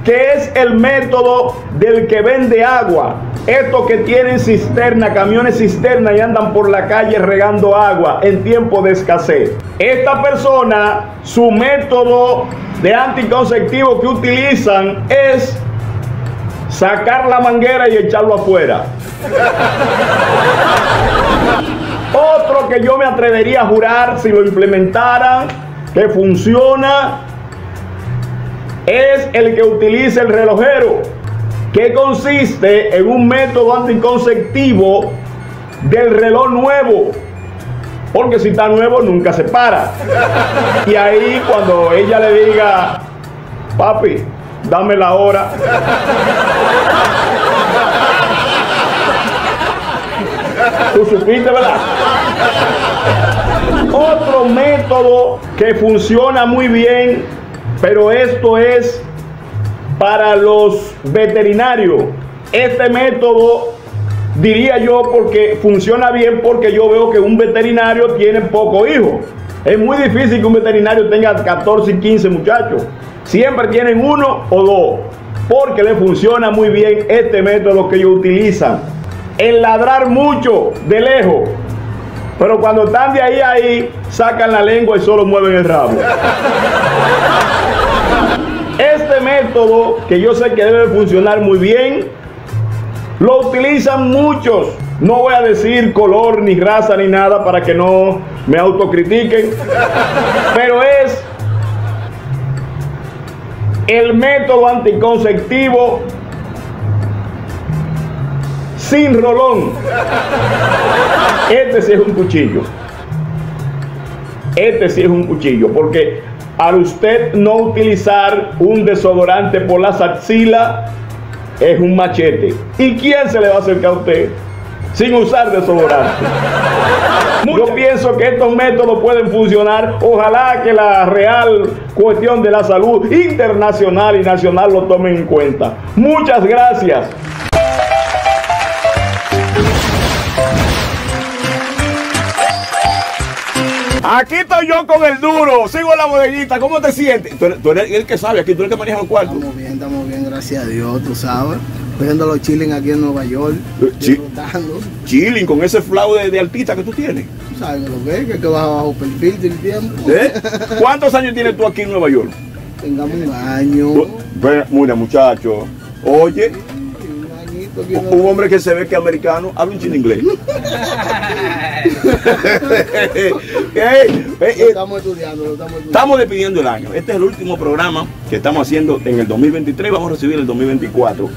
que es el método del que vende agua. Estos que tienen cisterna, camiones cisterna y andan por la calle regando agua en tiempo de escasez. Esta persona, su método de anticonceptivo que utilizan es sacar la manguera y echarlo afuera. Otro que yo me atrevería a jurar si lo implementaran, que funciona, es el que utiliza el relojero, que consiste en un método anticonceptivo del reloj nuevo. Porque si está nuevo nunca se para. Y ahí cuando ella le diga, papi, dame la hora. Tú supiste, ¿verdad? Otro método que funciona muy bien, pero esto es para los veterinarios. Este método diría yo porque funciona bien porque yo veo que un veterinario tiene poco hijo. Es muy difícil que un veterinario tenga 14 y 15 muchachos. Siempre tienen uno o dos. Porque le funciona muy bien este método que ellos utilizan. El ladrar mucho de lejos. Pero cuando están de ahí a ahí, sacan la lengua y solo mueven el rabo. Este método, que yo sé que debe funcionar muy bien, lo utilizan muchos. No voy a decir color, ni raza, ni nada para que no me autocritiquen. Pero es el método anticonceptivo sin rolón. Este sí es un cuchillo. Este sí es un cuchillo, porque al usted no utilizar un desodorante por las axilas, es un machete. ¿Y quién se le va a acercar a usted sin usar desodorante? Yo pienso que estos métodos pueden funcionar. Ojalá que la real cuestión de la salud internacional y nacional lo tomen en cuenta. Muchas gracias. Aquí estoy yo con el duro, sigo la bodeguita, ¿cómo te sientes? Tú eres, tú eres el que sabe aquí, tú eres el que maneja los cuartos. Estamos bien, estamos bien, gracias a Dios, tú sabes. Viendo los chilling aquí en Nueva York, Eh, chi- disfrutando. Chilling con ese flow de, de artista que tú tienes. Tú sabes lo que es, que, baja bajo perfil del tiempo. ¿Eh? ¿Cuántos años tienes tú aquí en Nueva York? Tengamos un año, Mira, muchacho. Oye, un hombre que se ve que es americano, habla un chile inglés. Estamos estudiando, lo estamos estudiando. Estamos despidiendo el año. Este es el último programa que estamos haciendo en el 2023. Vamos a recibir el 2024.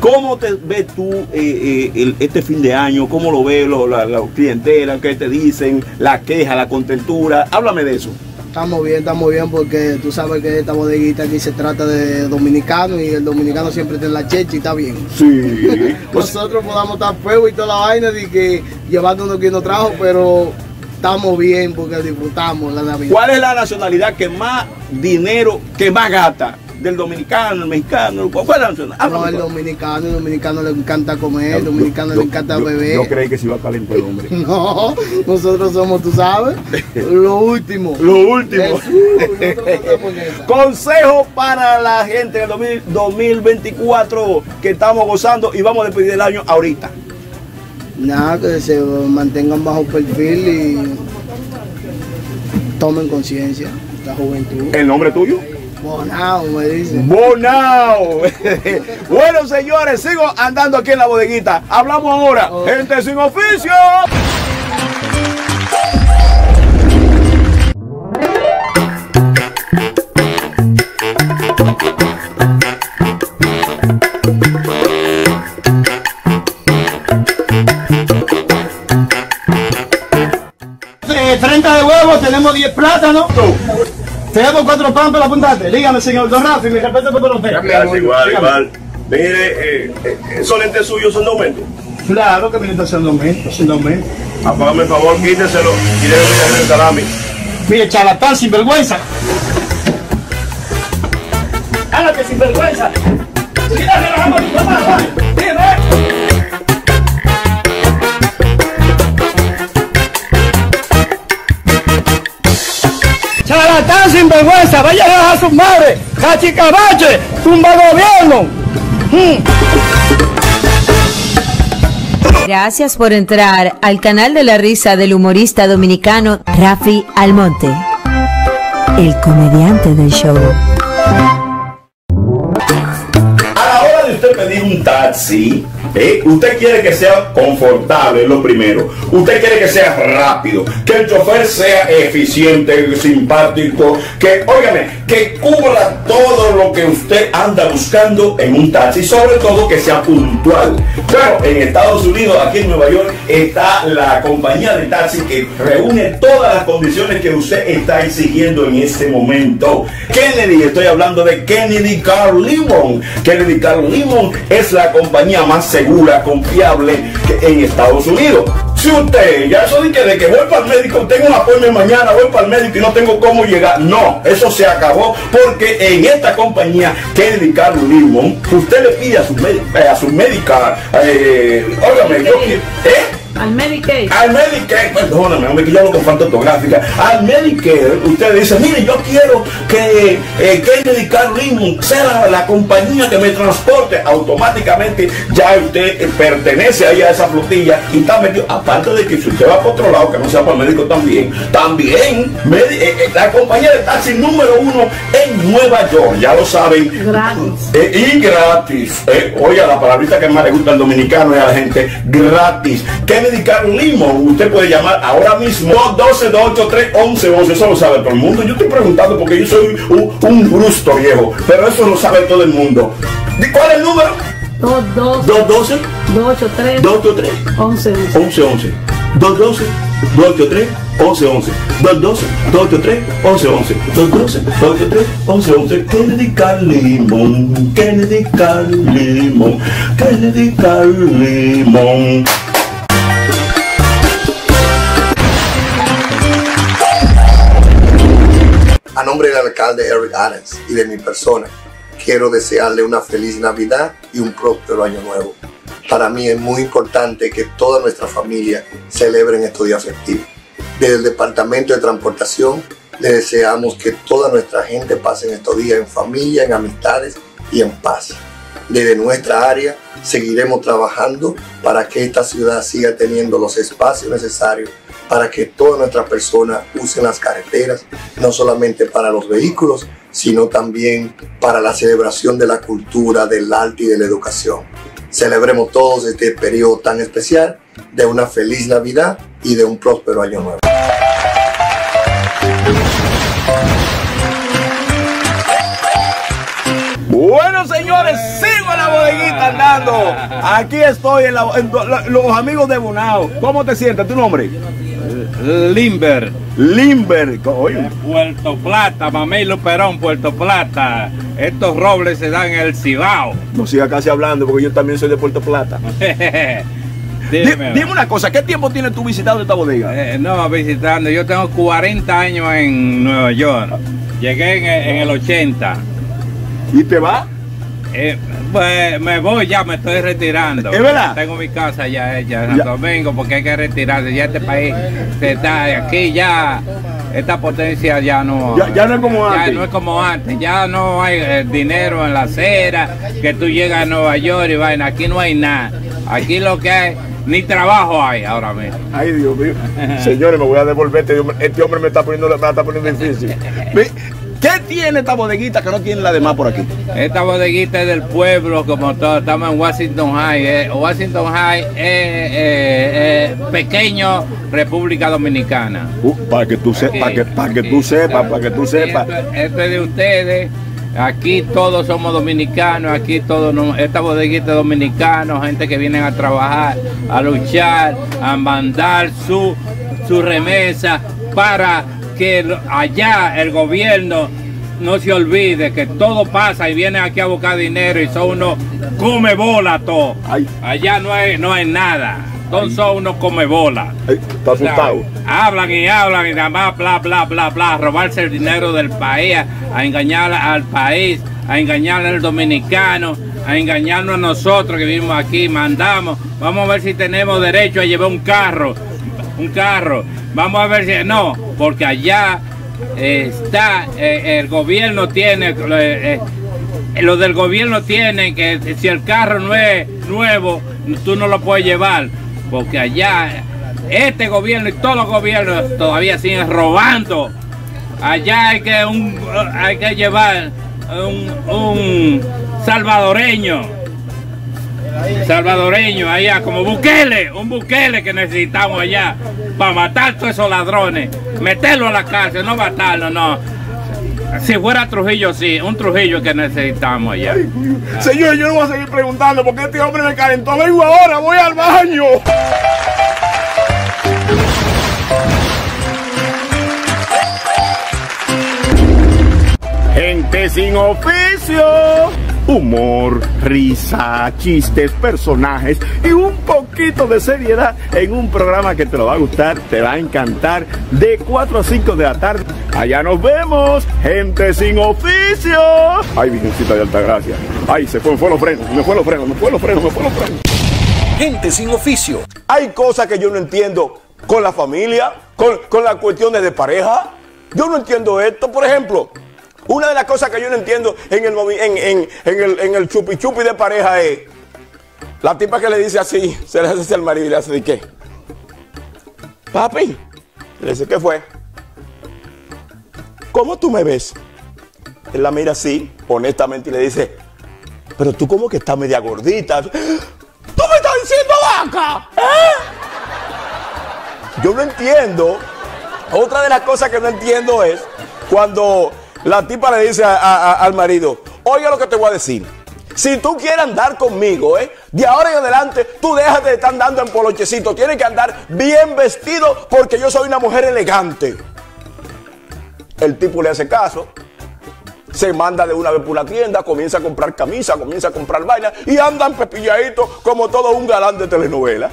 ¿Cómo te ves tú eh, eh, el- este fin de año? ¿Cómo lo ves lo- la, la clientela? ¿Qué te dicen? La queja, la contentura. Háblame de eso. Estamos bien, estamos bien porque tú sabes que esta bodeguita aquí se trata de dominicano y el dominicano siempre tiene la checha y está bien. Sí. Nosotros podamos estar fuego y toda la vaina de que llevándonos quien nos trajo, pero estamos bien porque disfrutamos la Navidad. ¿Cuál es la nacionalidad que más dinero, que más gasta? ¿Del dominicano, el mexicano? ¿Cuál es la nacionalidad? No, tú. dominicano, el dominicano le encanta comer, el dominicano yo- le encanta yo- beber. Yo creí que se iba a calentar el hombre. No, nosotros somos, tú sabes, lo último. Lo último. Jesús. Consejo para la gente del 2000 2024 que estamos gozando y vamos a despedir el año ahorita. Nada, que se mantengan bajo perfil y tomen conciencia, la juventud. ¿El nombre tuyo? Bonao, me dicen. Bonao. bueno, señores, sigo andando aquí en la bodeguita. Hablamos ahora. Oh. Gente sin oficio. Eh, de 30 de huevo tenemos 10 plátanos. Oh cuatro pan para apuntarte. Dígame, señor Don Rafi, mi respeto por usted. Gracias, igual, Dígame. igual. Mire, eh, eh, esos lentes suyos son de aumento. Claro que me está haciendo aumento, haciendo aumento. Apágame el favor, quíteselo y déjeme el salami. Mire, charlatán, sinvergüenza. Vaya a dejar a su madre, cachicabache, tumba gobierno. Hmm. Gracias por entrar al canal de la risa del humorista dominicano Rafi Almonte, el comediante del show. A la hora de usted pedir un taxi, ¿eh? usted quiere que sea confortable, lo primero. Usted quiere que sea rápido, que el chofer sea eficiente, simpático, que, óigame, que cubra todo lo que usted anda buscando en un taxi, sobre todo que sea puntual. Pero en Estados Unidos, aquí en Nueva York, está la compañía de taxi que reúne todas las condiciones que usted está exigiendo en este momento. Kennedy, estoy hablando de Kennedy Car Limon. Kennedy Car Limon es la compañía más segura, confiable que en Estados Unidos. Si usted, ya eso de que, de que voy para el médico, tengo un apoyo mañana, voy para el médico y no tengo cómo llegar. No, eso se acabó porque en esta compañía, Kennedy Car Limon, usted le pide a su, médico, a su médica, eh, óigame, yo ¿eh? Al Medicaid. Al Medicare, perdóname, hombre, que yo hablo con falta ortográfica. Al Medicare, usted dice, mire, yo quiero que eh, Kennedy Car Limon sea la, la compañía que me transporte. Automáticamente ya usted eh, pertenece ahí a esa flotilla y está metido. Aparte de que si usted va para otro lado, que no sea para el médico también, también eh, eh, la compañía de taxi número uno en Nueva York, ya lo saben. Gratis. Y gratis. Oiga, la palabrita que más le gusta al dominicano y a la gente, gratis. Kennedy Car Limon, usted puede llamar ahora mismo 212-283-1111, eso lo sabe todo el mundo. Yo estoy preguntando porque yo soy un, un brusto viejo, pero eso lo sabe todo el mundo. ¿De ¿Cuál es el número? 22 212 283 283 11 1111 212 283 1111 212 283 1111 212 283 1111 Kennedy Car Limon Kennedy Car Limon Kennedy Car Limon nombre del alcalde Eric Adams y de mi persona, quiero desearle una feliz Navidad y un próspero año nuevo. Para mí es muy importante que toda nuestra familia celebren estos días festivos. Desde el Departamento de Transportación le deseamos que toda nuestra gente pase estos días en familia, en amistades y en paz. Desde nuestra área seguiremos trabajando para que esta ciudad siga teniendo los espacios necesarios para que todas nuestras personas usen las carreteras, no solamente para los vehículos, sino también para la celebración de la cultura, del arte y de la educación. Celebremos todos este periodo tan especial de una feliz Navidad y de un próspero año nuevo. Bueno, señores, sigo en la bodeguita andando. Aquí estoy en, la, los amigos de Bonao. ¿Cómo te sientes? ¿Tu nombre? Limber. Limber. Oye, Puerto Plata, Mamelo Perón, Puerto Plata. Estos robles se dan en el Cibao. no siga casi hablando porque yo también soy de Puerto Plata. Dime. Di- Dime una cosa, ¿qué tiempo tienes tú visitando esta bodega? Eh, no, visitando. Yo tengo 40 años en Nueva York. Llegué en, el- en el 80. ¿Y te va? Eh, pues me voy ya, me estoy retirando. ¿Es verdad? Tengo mi casa ya hecha en. Santo Domingo porque hay que retirarse. Ya este país se está aquí ya. Esta potencia ya no. Ya- ya no es como ya antes. no es como antes. Ya no hay eh, dinero en la acera. Que tú llegas a Nueva York y vaina. Aquí no hay nada. Aquí lo que hay, ni trabajo hay ahora mismo. Ay, Dios mío. Señores, me voy a devolver. Este hombre, este hombre me está poniendo, me está poniendo difícil. ¿Qué tiene esta bodeguita que no tiene la demás por aquí? Esta bodeguita es del pueblo, como todo. Estamos en Washington High. eh. Washington High es eh, eh, pequeño República Dominicana. Uh, para que tú sepas, para que, para que tú sepas, para que tú sepas. Esto, esto es de ustedes. Aquí todos somos dominicanos, aquí todos, no- esta bodeguita es dominicano, gente que vienen a trabajar, a luchar, a mandar su, su remesa para que allá el gobierno no se olvide que todo pasa y vienen aquí a buscar dinero y son unos come bola todo. Allá no hay, no hay nada. Todos son unos come bola. Está asustado. Hablan y hablan y nada más bla bla bla bla, robarse el dinero del país, a, a engañar al país, a engañar al dominicano, a engañarnos a nosotros que vivimos aquí, mandamos, vamos a ver si tenemos derecho a llevar un carro, un carro, vamos a ver si no, porque allá eh, está, eh, el gobierno tiene, eh, lo del gobierno tiene que si el carro no es nuevo, tú no lo puedes llevar, porque allá este gobierno y todos los gobiernos todavía siguen robando. Allá hay que un, hay que llevar un, un salvadoreño. Salvadoreño allá, como Bukele, un Bukele que necesitamos allá para matar todos esos ladrones, meterlo a la cárcel, no matarlo, no. Si fuera Trujillo, sí, un Trujillo que necesitamos allá. Señor, yo no voy a seguir preguntando porque este hombre me calentó. Vengo ahora, voy al baño. Gente sin oficio. Humor, risa, chistes, personajes y un poquito de seriedad en un programa que te lo va a gustar, te va a encantar de 4 a 5 de la tarde. Allá nos vemos, gente sin oficio. Ay, Virgencita de Altagracia. Ay, se fue, me fue los frenos, me fue los frenos, me fue los frenos, me fue los frenos. Gente sin oficio. Hay cosas que yo no entiendo con la familia, con, con las cuestiones de pareja. Yo no entiendo esto, por ejemplo. Una de las cosas que yo no entiendo en el, en, en- el, en el chupi chupi de pareja es la tipa que le dice así, se le hace así al marido y le hace de qué. Papi, le dice, ¿qué fue? ¿Cómo tú me ves? Él la mira así, honestamente, y le dice, pero tú como que estás media gordita. ¿Tú me estás diciendo vaca? ¿Eh? Yo no entiendo. Otra de las cosas que no entiendo es cuando la tipa le dice a- al marido, oiga lo que te voy a decir. Si tú quieres andar conmigo, ¿eh? de ahora en adelante, tú dejas de estar andando en polochecito. Tienes que andar bien vestido porque yo soy una mujer elegante. El tipo le hace caso. Se manda de una vez por una tienda, comienza a comprar camisa, comienza a comprar vaina y andan pepilladitos como todo un galán de telenovela.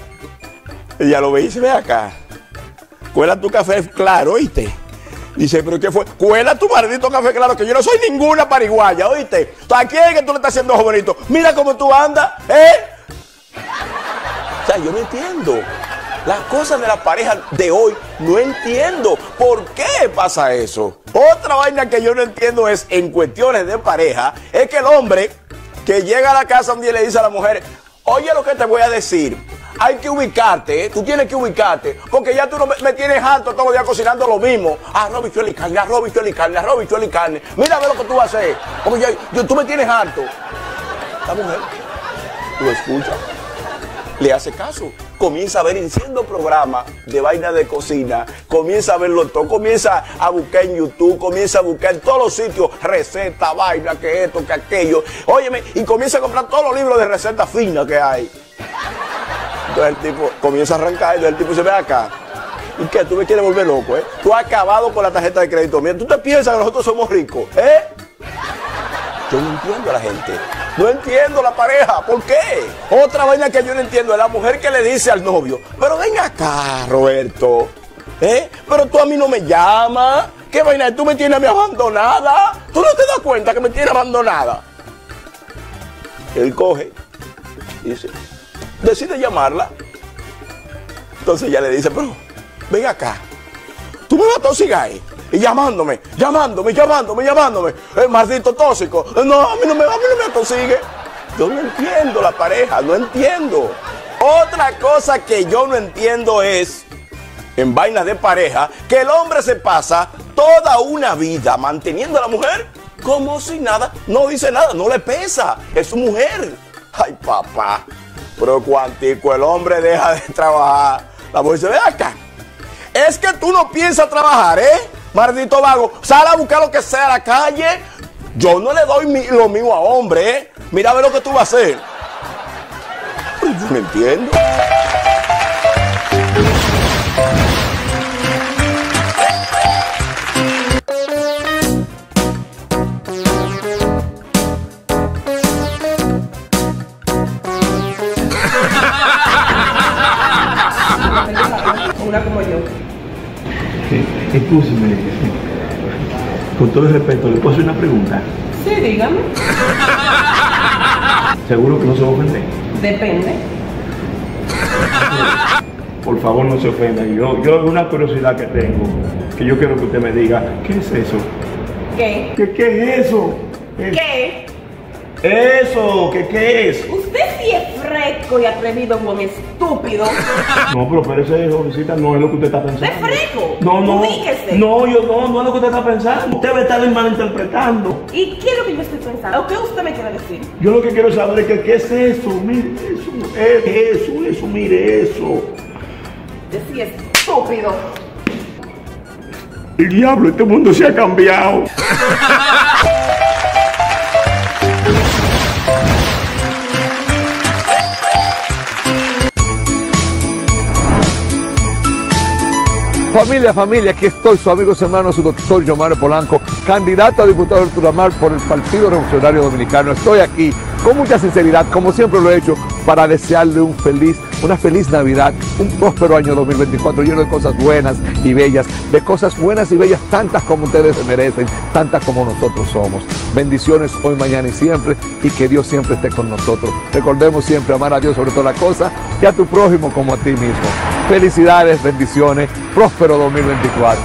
Ella lo ve y dice, ve acá, cuela tu café claro, ¿oíste? Dice, pero ¿qué fue? Cuela tu maldito café claro, que yo no soy ninguna pariguaya, ¿oíste? ¿A quién es que tú le estás haciendo ojo bonito? Mira cómo tú andas, ¿eh? O sea, yo no entiendo. Las cosas de la pareja de hoy, no entiendo. ¿Por qué pasa eso? Otra vaina que yo no entiendo es, en cuestiones de pareja, es que el hombre que llega a la casa un día le dice a la mujer, oye lo que te voy a decir. Hay que ubicarte, ¿eh? tú tienes que ubicarte, porque ya tú no me, tienes harto todos los días cocinando lo mismo. Arroz, bichuela y carne, arroz, bichuela y carne, arroz, y carne. Mira a ver lo que tú vas a hacer, porque yo- tú me tienes harto. La mujer lo escucha, le hace caso, comienza a ver haciendo programas de vaina de cocina, comienza a verlo todo, comienza a buscar en YouTube, comienza a buscar en todos los sitios recetas, vaina, que esto, que aquello. Óyeme, y comienza a comprar todos los libros de recetas finas que hay. Entonces el tipo comienza a arrancar y el tipo se ve acá. ¿Y qué? ¿Tú me quieres volver loco, eh? Tú has acabado con la tarjeta de crédito mía. ¿Tú te piensas que nosotros somos ricos, eh? Yo no entiendo a la gente. No entiendo la pareja. ¿Por qué? Otra vaina que yo no entiendo es la mujer que le dice al novio, pero ven acá, Roberto. ¿Eh? Pero tú a mí no me llamas. ¿Qué vaina? ¿Tú me tienes a mí abandonada? ¿Tú no te das cuenta que me tienes abandonada? Él coge y dice, decide llamarla. Entonces ella le dice, pero ven acá. Tú me vas a tosigar. Y llamándome, llamándome, llamándome, llamándome. El maldito tóxico. No, a mí no me, a mí no me atosigue. Yo no entiendo la pareja, no entiendo. Otra cosa que yo no entiendo es, en vainas de pareja, que el hombre se pasa toda una vida manteniendo a la mujer como si nada, no dice nada, no le pesa, es su mujer. Ay, papá, pero cuantico el hombre deja de trabajar, la mujer dice, ve acá, es que tú no piensas trabajar, ¿eh? Maldito vago, sal a buscar lo que sea a la calle. Yo no le doy mi- lo mío a hombre, ¿eh? Mira a ver lo que tú vas a hacer. Pero yo no entiendo. Escúcheme, con todo el respeto, ¿le puedo hacer una pregunta? Sí, dígame. Seguro que no se va a ofender. Depende. Por favor, no se ofenda. Yo, yo una curiosidad que tengo, que yo quiero que usted me diga, ¿qué es eso? ¿Qué? ¿Qué, qué es eso? Es- ¿Qué? Eso, ¿qué, qué es? Usted sí es fresco y atrevido, buen estúpido. No, pero parece, jovencita, no es lo que usted está pensando. ¿Es fresco? No, no. Ubíquese. No, yo no, no es lo que usted está pensando. Usted me está malinterpretando. ¿Y qué es lo que yo estoy pensando? ¿O qué usted me quiere decir? Yo lo que quiero saber es que, ¿qué es eso? Mire eso, es eso, eso, mire eso. Usted sí es estúpido. El diablo, este mundo se ha cambiado. Familia, familia, aquí estoy, su amigo y hermano, su doctor Yomar Polanco, candidato a diputado de Turamar por el Partido Revolucionario Dominicano. Estoy aquí con mucha sinceridad, como siempre lo he hecho, para desearle un feliz, una feliz Navidad, un próspero año 2024 lleno de cosas buenas y bellas, de cosas buenas y bellas, tantas como ustedes se merecen, tantas como nosotros somos. Bendiciones hoy, mañana y siempre, y que Dios siempre esté con nosotros. Recordemos siempre amar a Dios sobre toda la cosa y a tu prójimo como a ti mismo. Felicidades, bendiciones, próspero 2024.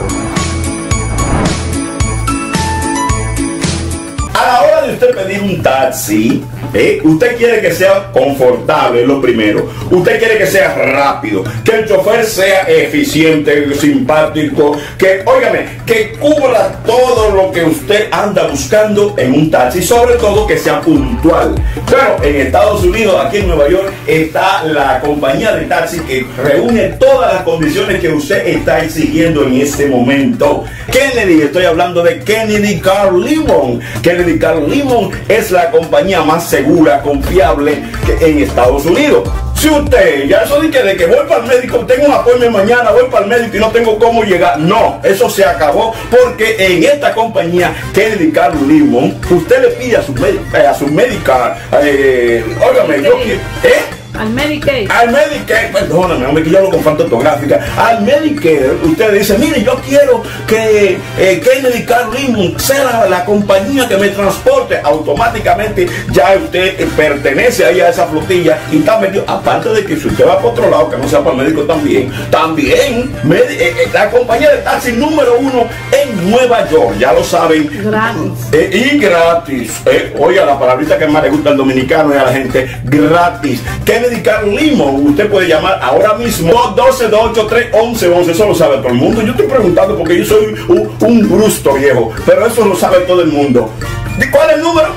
A la hora de usted pedir un taxi, ¿eh? usted quiere que sea confortable, lo primero. Usted quiere que sea rápido, que el chofer sea eficiente, simpático, que, óigame, que cubra todo lo que usted anda buscando en un taxi, sobre todo que sea puntual. Claro, en Estados Unidos, aquí en Nueva York, está la compañía de taxi que reúne todas las condiciones que usted está exigiendo en este momento. Kennedy, estoy hablando de Kennedy Car Limon. Kennedy Car Limon es la compañía más segura, confiable que en Estados Unidos. Si usted, ya eso de que, de que voy para el médico, tengo un apoyo mañana, voy para el médico y no tengo cómo llegar. No, eso se acabó porque en esta compañía Kennedy Car Limon, usted le pide a su, eh, a su médica, eh, óigame, yo ¿eh? Al Medicaid. Al Medicare, perdóname, hombre, que yo hablo con falta ortográfica. Al Medicare, usted dice, mire, yo quiero que eh, Kennedy Car Limon sea la, compañía que me transporte. Automáticamente ya usted eh, pertenece ahí a esa flotilla y está metido. Aparte de que si usted va para otro lado, que no sea para el médico también, también eh, eh, la compañía de taxi número uno en Nueva York, ya lo saben. Gratis. Y gratis. Oiga, la palabrita que más le gusta al dominicano y a la gente, gratis. Car Limon, usted puede llamar ahora mismo 212-283-1111. Eso lo sabe todo el mundo. Yo estoy preguntando porque yo soy un, un brusto viejo, pero eso lo sabe todo el mundo. ¿De ¿Cuál es el número?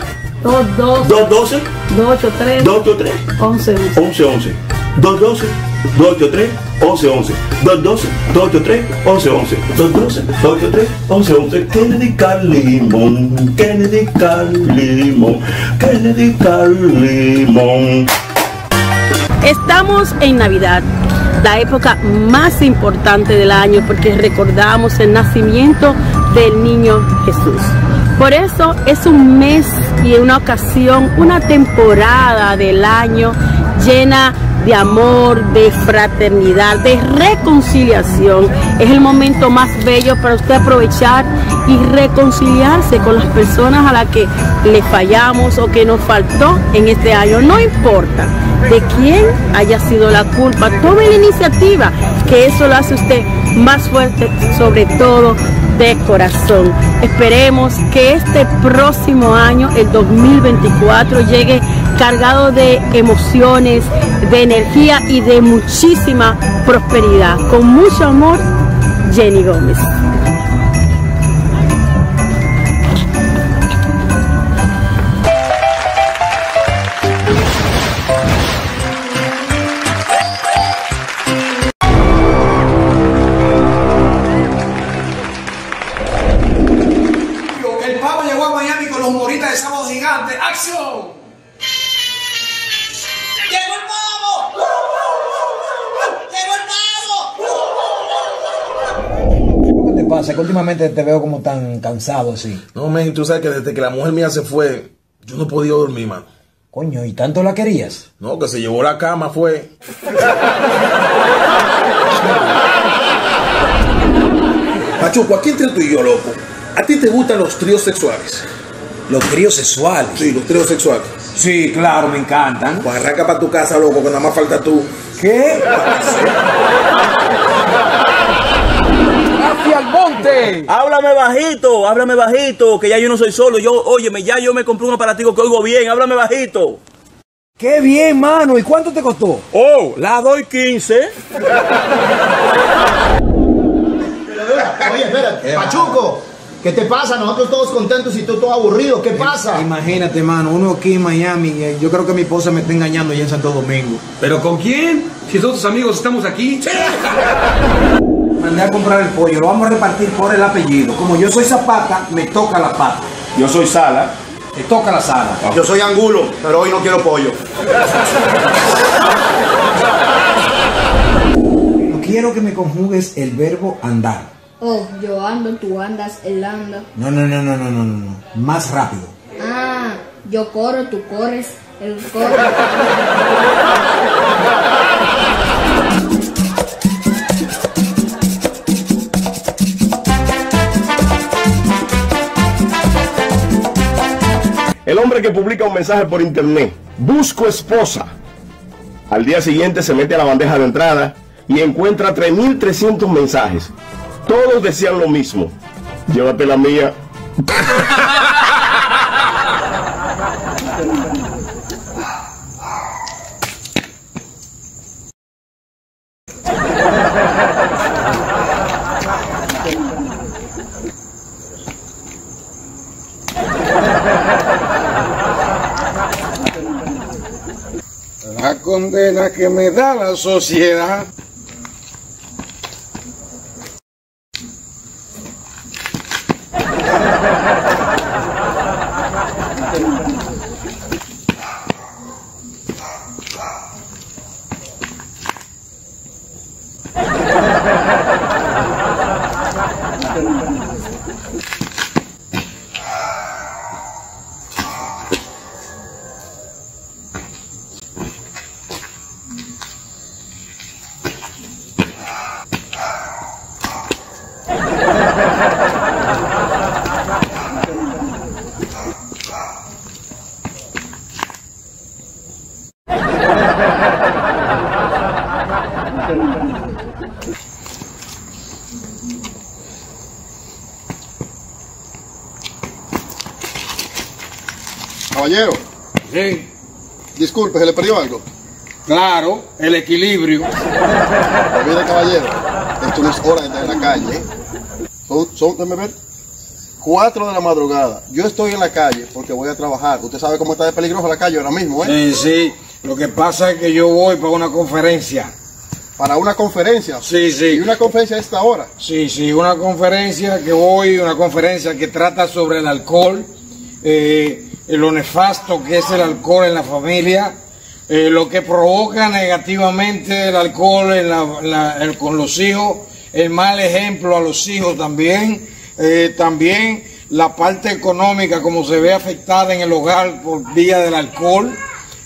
212 283 283 11 1111 212 283 1111 212 283 1111 212 283 1111 Kennedy Car Limon Kennedy Car Limon Kennedy Car Limon Estamos en Navidad, la época más importante del año porque recordamos el nacimiento del niño Jesús. Por eso es un mes y una ocasión, una temporada del año llena de amor, de fraternidad, de reconciliación. Es el momento más bello para usted aprovechar y reconciliarse con las personas a las que le fallamos o que nos faltó en este año. No importa de quién haya sido la culpa, tome la iniciativa, que eso lo hace usted más fuerte, sobre todo de corazón. Esperemos que este próximo año, el 2024, llegue cargado de emociones, de energía y de muchísima prosperidad. Con mucho amor, Jenny Gómez. Que últimamente te veo como tan cansado así. No, men, tú sabes que desde que la mujer mía se fue, yo no he podido dormir, mano. Coño, ¿y tanto la querías? No, que se llevó la cama, fue. Pachuco, aquí entre tú y yo, loco. ¿A ti te gustan los tríos sexuales? Los tríos sexuales. Sí, los tríos sexuales. Sí, claro, me encantan. Pues arranca para tu casa, loco, que nada más falta tú. ¿Qué? Háblame bajito, háblame bajito, que ya yo no soy solo. Yo, óyeme, ya yo me compré un aparatico que oigo bien, háblame bajito. ¡Qué bien, mano! ¿Y cuánto te costó? Oh, la doy 15. Oye, espérate, Pachuco, ¿qué te pasa? Nosotros todos contentos y tú todo aburrido, ¿qué pasa? Imagínate, mano, uno aquí en Miami, eh, yo creo que mi esposa me está engañando allá en Santo Domingo. ¿Pero con quién? Si nosotros amigos estamos aquí. Mandé a comprar el pollo, lo vamos a repartir por el apellido. Como yo soy Zapata, me toca la pata. Yo soy Sala. Te toca la sala. Yo soy Angulo, pero hoy no quiero pollo. No quiero que me conjugues el verbo andar. Oh, yo ando, tú andas, él anda. No, no, no, no, no, no, no. no. Más rápido. Ah, yo corro, tú corres, él corre. El hombre que publica un mensaje por internet, busco esposa. Al día siguiente se mete a la bandeja de entrada y encuentra 3.300 mensajes. Todos decían lo mismo. Llévate la mía. La condena que me da la sociedad. Caballero. Sí. Disculpe, ¿se le perdió algo? Claro, el equilibrio. Mire, caballero, esto no es hora de estar en la calle. Son, son, ver, cuatro de la madrugada. Yo estoy en la calle porque voy a trabajar. Usted sabe cómo está de peligrosa la calle ahora mismo, ¿eh? Sí, sí. Lo que pasa es que yo voy para una conferencia. ¿Para una conferencia? Sí, sí. ¿Y una conferencia a esta hora? Sí, sí, una conferencia que voy, una conferencia que trata sobre el alcohol, eh, lo nefasto que es el alcohol en la familia, eh, lo que provoca negativamente el alcohol en la- la- el- con los hijos, el mal ejemplo a los hijos también, eh, también la parte económica, como se ve afectada en el hogar por vía del alcohol.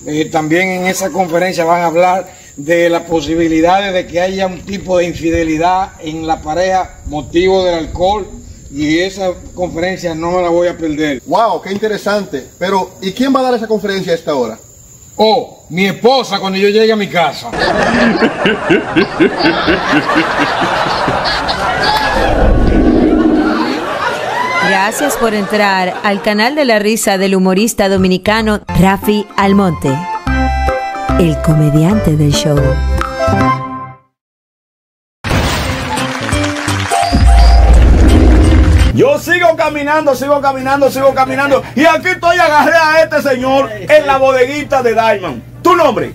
Eh, también en esa conferencia van a hablar de las posibilidades de que haya un tipo de infidelidad en la pareja motivo del alcohol y esa conferencia no me la voy a perder. Wow, qué interesante. Pero, ¿y quién va a dar esa conferencia a esta hora? Oh, mi esposa cuando yo llegue a mi casa. Gracias por entrar al canal de la risa del humorista dominicano Rafi Almonte, el comediante del show. Yo sigo caminando, sigo caminando, sigo caminando. Y aquí estoy, agarré a este señor en la bodeguita de Diamond. ¿Tu nombre?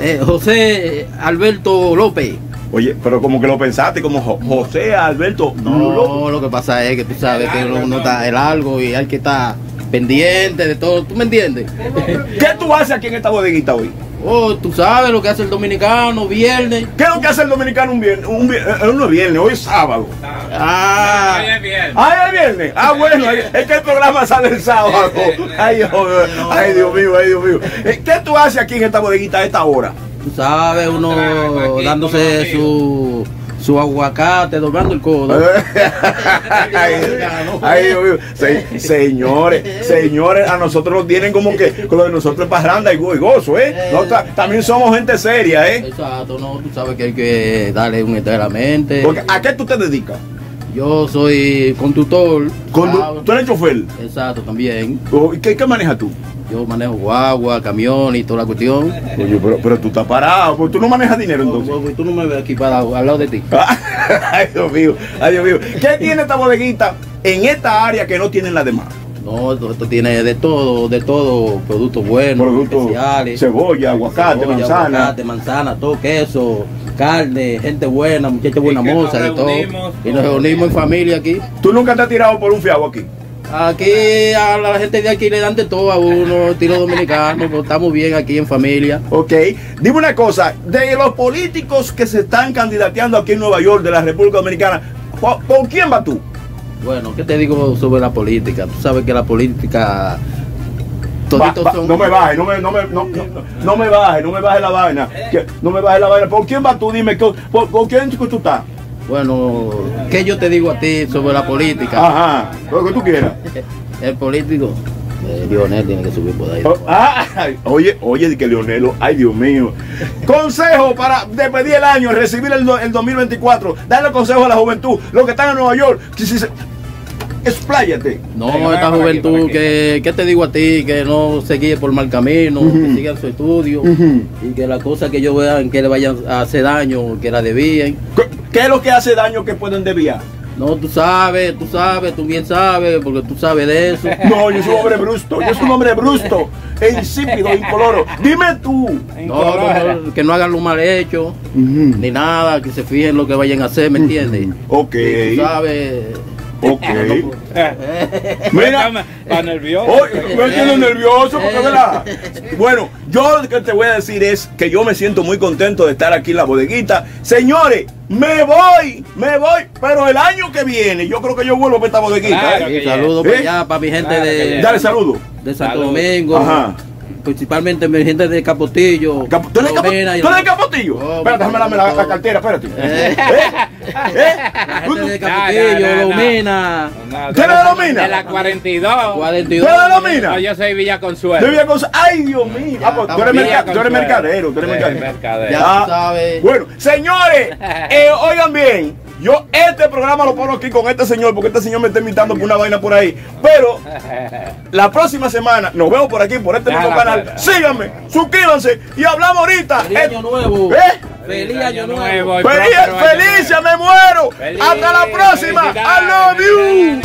Eh, José Alberto López. Oye, pero como que lo pensaste, como Jo- José Alberto. No, lo que pasa es que tú sabes que uno está el algo y hay que estar pendiente de todo. ¿Tú me entiendes? ¿Qué tú haces aquí en esta bodeguita hoy? Oh, tú sabes lo que hace el dominicano viernes. ¿Qué es lo que hace el dominicano un viernes? Un vier- eh, no es viernes, hoy es sábado. Ah, Ah, es viernes. Ah, bueno, es es que el programa sale el sábado. Ay, Dios, ay, Dios mío, ay, Dios mío. Eh, ¿Qué tú haces aquí en esta bodeguita a esta hora? tú sabes, uno dándose su, su aguacate, doblando el codo. Ay, Dios mío. Se- señores, señores, a nosotros nos tienen como que con lo de nosotros es parranda y go- y gozo, ¿eh? Nosotros también somos gente seria, ¿eh? Exacto, no, tú sabes que hay que darle un enteramente. Porque, ¿A qué tú te dedicas? Yo soy conductor. Condu- ¿Tú eres chofer? Exacto, también. Oh, ¿Y qué, qué manejas tú? Yo manejo guagua, camión y toda la cuestión. Oye, pero, pero tú estás parado, pues tú no manejas dinero entonces. Pues Tú no me ves aquí parado, al lado de ti. Ay, Dios mío, ay, Dios mío. ¿Qué tiene esta bodeguita en esta área que no tienen las demás? No, esto, tiene de todo, de todo, productos buenos, Productos, especiales. cebolla, aguacate, Cebolla, manzana. aguacate, manzana, todo queso, carne, gente buena, muchachos buena moza, de todo. reunimos, Y nos reunimos en familia aquí. ¿Tú nunca te has tirado por un fiago aquí? Aquí a la gente de aquí le dan de todo a uno, tiro dominicano, pues estamos bien aquí en familia. Ok, dime una cosa, de los políticos que se están candidateando aquí en Nueva York, de la República Dominicana, ¿por, por quién vas tú? Bueno, ¿qué te digo sobre la política? Tú sabes que la política... Va- va- son- no me baje, no me, no me, no, no, no me baje, no me baje la vaina. que- no me baje la vaina. ¿Por quién vas tú? Dime, ¿con, por, por quién tú estás? Bueno, ¿qué yo te digo a ti sobre la política? Ajá, lo que tú quieras. El político, eh, Lionel tiene que subir por ahí. Oh, ah, ay, oye, oye, di que Leonelo, ay Dios mío. Consejo para despedir el año, recibir el, el 2024. Darle consejo a la juventud, los que están en Nueva York. Si- si se- expláyate. No, esta juventud, que, ¿qué te digo a ti? Que no se guíe por mal camino, que sigan su estudio y que las cosas que ellos vean que le vayan a hacer daño, que la desvíen. ¿Qué es lo que hace daño que pueden desviar? No, tú sabes, tú sabes, tú bien sabes, porque tú sabes de eso. No, yo soy un hombre brusto, yo soy un hombre brusto, e insípido, incoloro. Dime tú. No, no, que no hagan lo mal hecho, ni nada, que se fijen lo que vayan a hacer, ¿me entiendes? Ok. Y tú sabes. Ok. Mira, está nervioso. Entiendo nervioso porque verdad. Bueno, yo lo que te voy a decir es que yo me siento muy contento de estar aquí en la bodeguita. Señores, me voy, me voy, pero el año que viene yo creo que yo vuelvo a esta bodeguita. Claro ¿eh? Saludos ¿Eh? para allá, para mi gente Claro de. Dale saludo. De. Domingo. Ajá. Principalmente mi gente de Capotillo. ¿Tú eres, capo- Lomena y- ¿tú eres Capotillo? Oh, espérate, déjame darme la, la cartera, espérate. Eh. La gente de Capotillo, no, no. Lomena. ¿Tú eres de Lomina? De la 42. 42. ¿Tú eres de Lomina? No, yo soy Villa Consuelo. De Villa Consuelo. Ay, Dios mío. Ah, pues, tú, eres Villa merca- tú eres mercadero. Tú eres Sí, mercadero. mercadero. Ya Ah, tú sabes. Bueno, señores, eh, oigan bien. Yo este programa lo pongo aquí con este señor porque este señor me está invitando por una vaina por ahí. Pero la próxima semana nos vemos por aquí, por este mismo Déjala, canal. Síganme, suscríbanse y hablamos ahorita. Feliz Eh, año nuevo. ¿Eh? Feliz año nuevo. Feliz, feliz, me muero. Hasta la próxima. I love you.